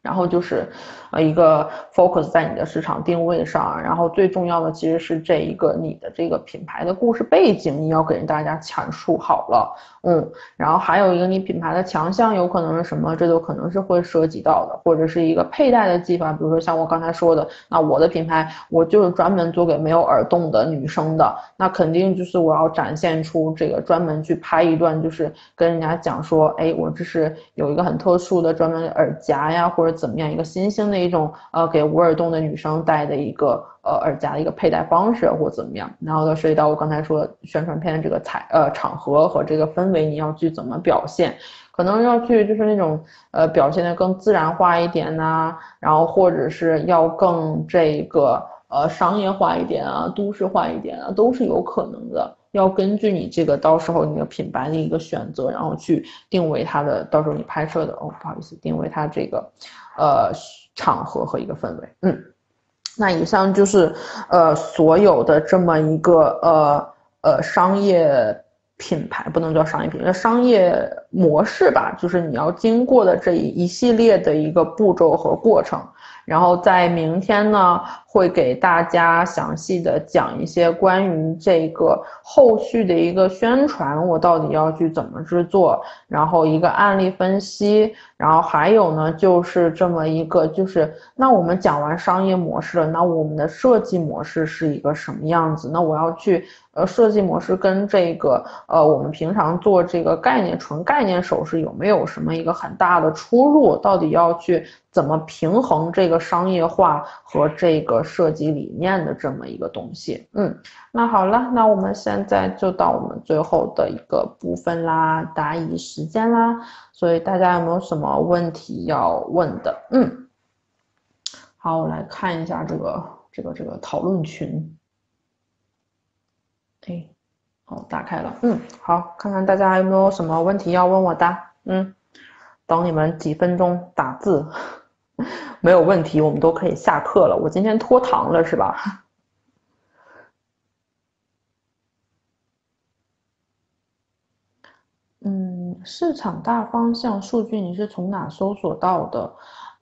然后就是，呃，一个 focus 在你的市场定位上，然后最重要的其实是这一个你的这个品牌的故事背景，你要给大家阐述好了，嗯，然后还有一个你品牌的强项有可能是什么，这都可能是会涉及到的，或者是一个佩戴的技法，比如说像我刚才说的，那我的品牌我就是专门做给没有耳洞的女生的，那肯定就是我要展现出这个专门去拍一段，就是跟人家讲说，哎，我这是有一个很特殊的专门耳夹呀，或者。怎么样一个新兴的一种呃给无耳洞的女生戴的一个呃耳夹的一个佩戴方式或怎么样，然后呢涉及到我刚才说宣传片这个彩呃场合和这个氛围你要去怎么表现，可能要去就是那种呃表现的更自然化一点呐，然后或者是要更这个呃商业化一点啊，都市化一点啊，都是有可能的。要根据你这个到时候你的品牌的一个选择，然后去定位它的到时候你拍摄的哦，不好意思，定位它这个，呃，场合和一个氛围。嗯，那以上就是呃所有的这么一个呃呃商业品牌，不能叫商业品牌，商业模式吧，就是你要经过的这一一系列的一个步骤和过程。然后在明天呢，会给大家详细的讲一些关于这个后续的一个宣传，我到底要去怎么制作，然后一个案例分析，然后还有呢，就是这么一个，就是那我们讲完商业模式了，那我们的设计模式是一个什么样子？那我要去。呃，设计模式跟这个呃，我们平常做这个概念纯概念首饰有没有什么一个很大的出入？到底要去怎么平衡这个商业化和这个设计理念的这么一个东西？嗯，那好了，那我们现在就到我们最后的一个部分啦，答疑时间啦。所以大家有没有什么问题要问的？嗯，好，我来看一下这个这个这个讨论群。哎，好，打开了。嗯，好，看看大家有没有什么问题要问我的。嗯，等你们几分钟打字，没有问题，我们都可以下课了。我今天拖堂了是吧？嗯，市场大方向数据你是从哪搜索到的？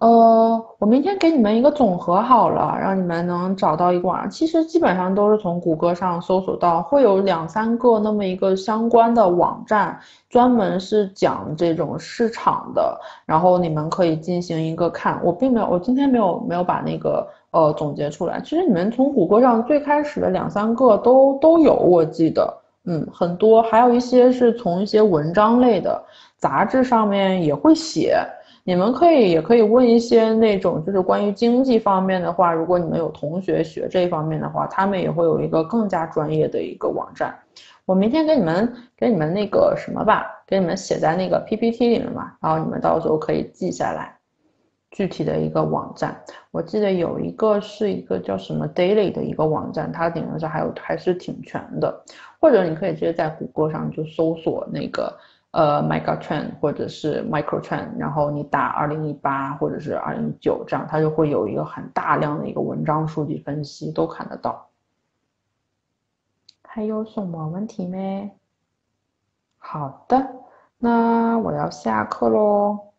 呃，我明天给你们一个总和好了，让你们能找到一个网上。其实基本上都是从谷歌上搜索到，会有两三个那么一个相关的网站，专门是讲这种市场的，然后你们可以进行一个看。我并没有，我今天没有没有把那个呃总结出来。其实你们从谷歌上最开始的两三个都都有，我记得，嗯，很多，还有一些是从一些文章类的杂志上面也会写。你们可以也可以问一些那种就是关于经济方面的话，如果你们有同学学这方面的话，他们也会有一个更加专业的一个网站。我明天给你们给你们那个什么吧，给你们写在那个 PPT 里面嘛，然后你们到时候可以记下来具体的一个网站。我记得有一个是一个叫什么 Daily 的一个网站，它顶上还有还是挺全的。或者你可以直接在谷歌上就搜索那个呃 Megatrend 或者是 Microtrend，然后你打二零一八或者是二零一九这样，它就会有一个很大量的一个文章数据分析都看得到。还有什么问题没？好的，那我要下课喽。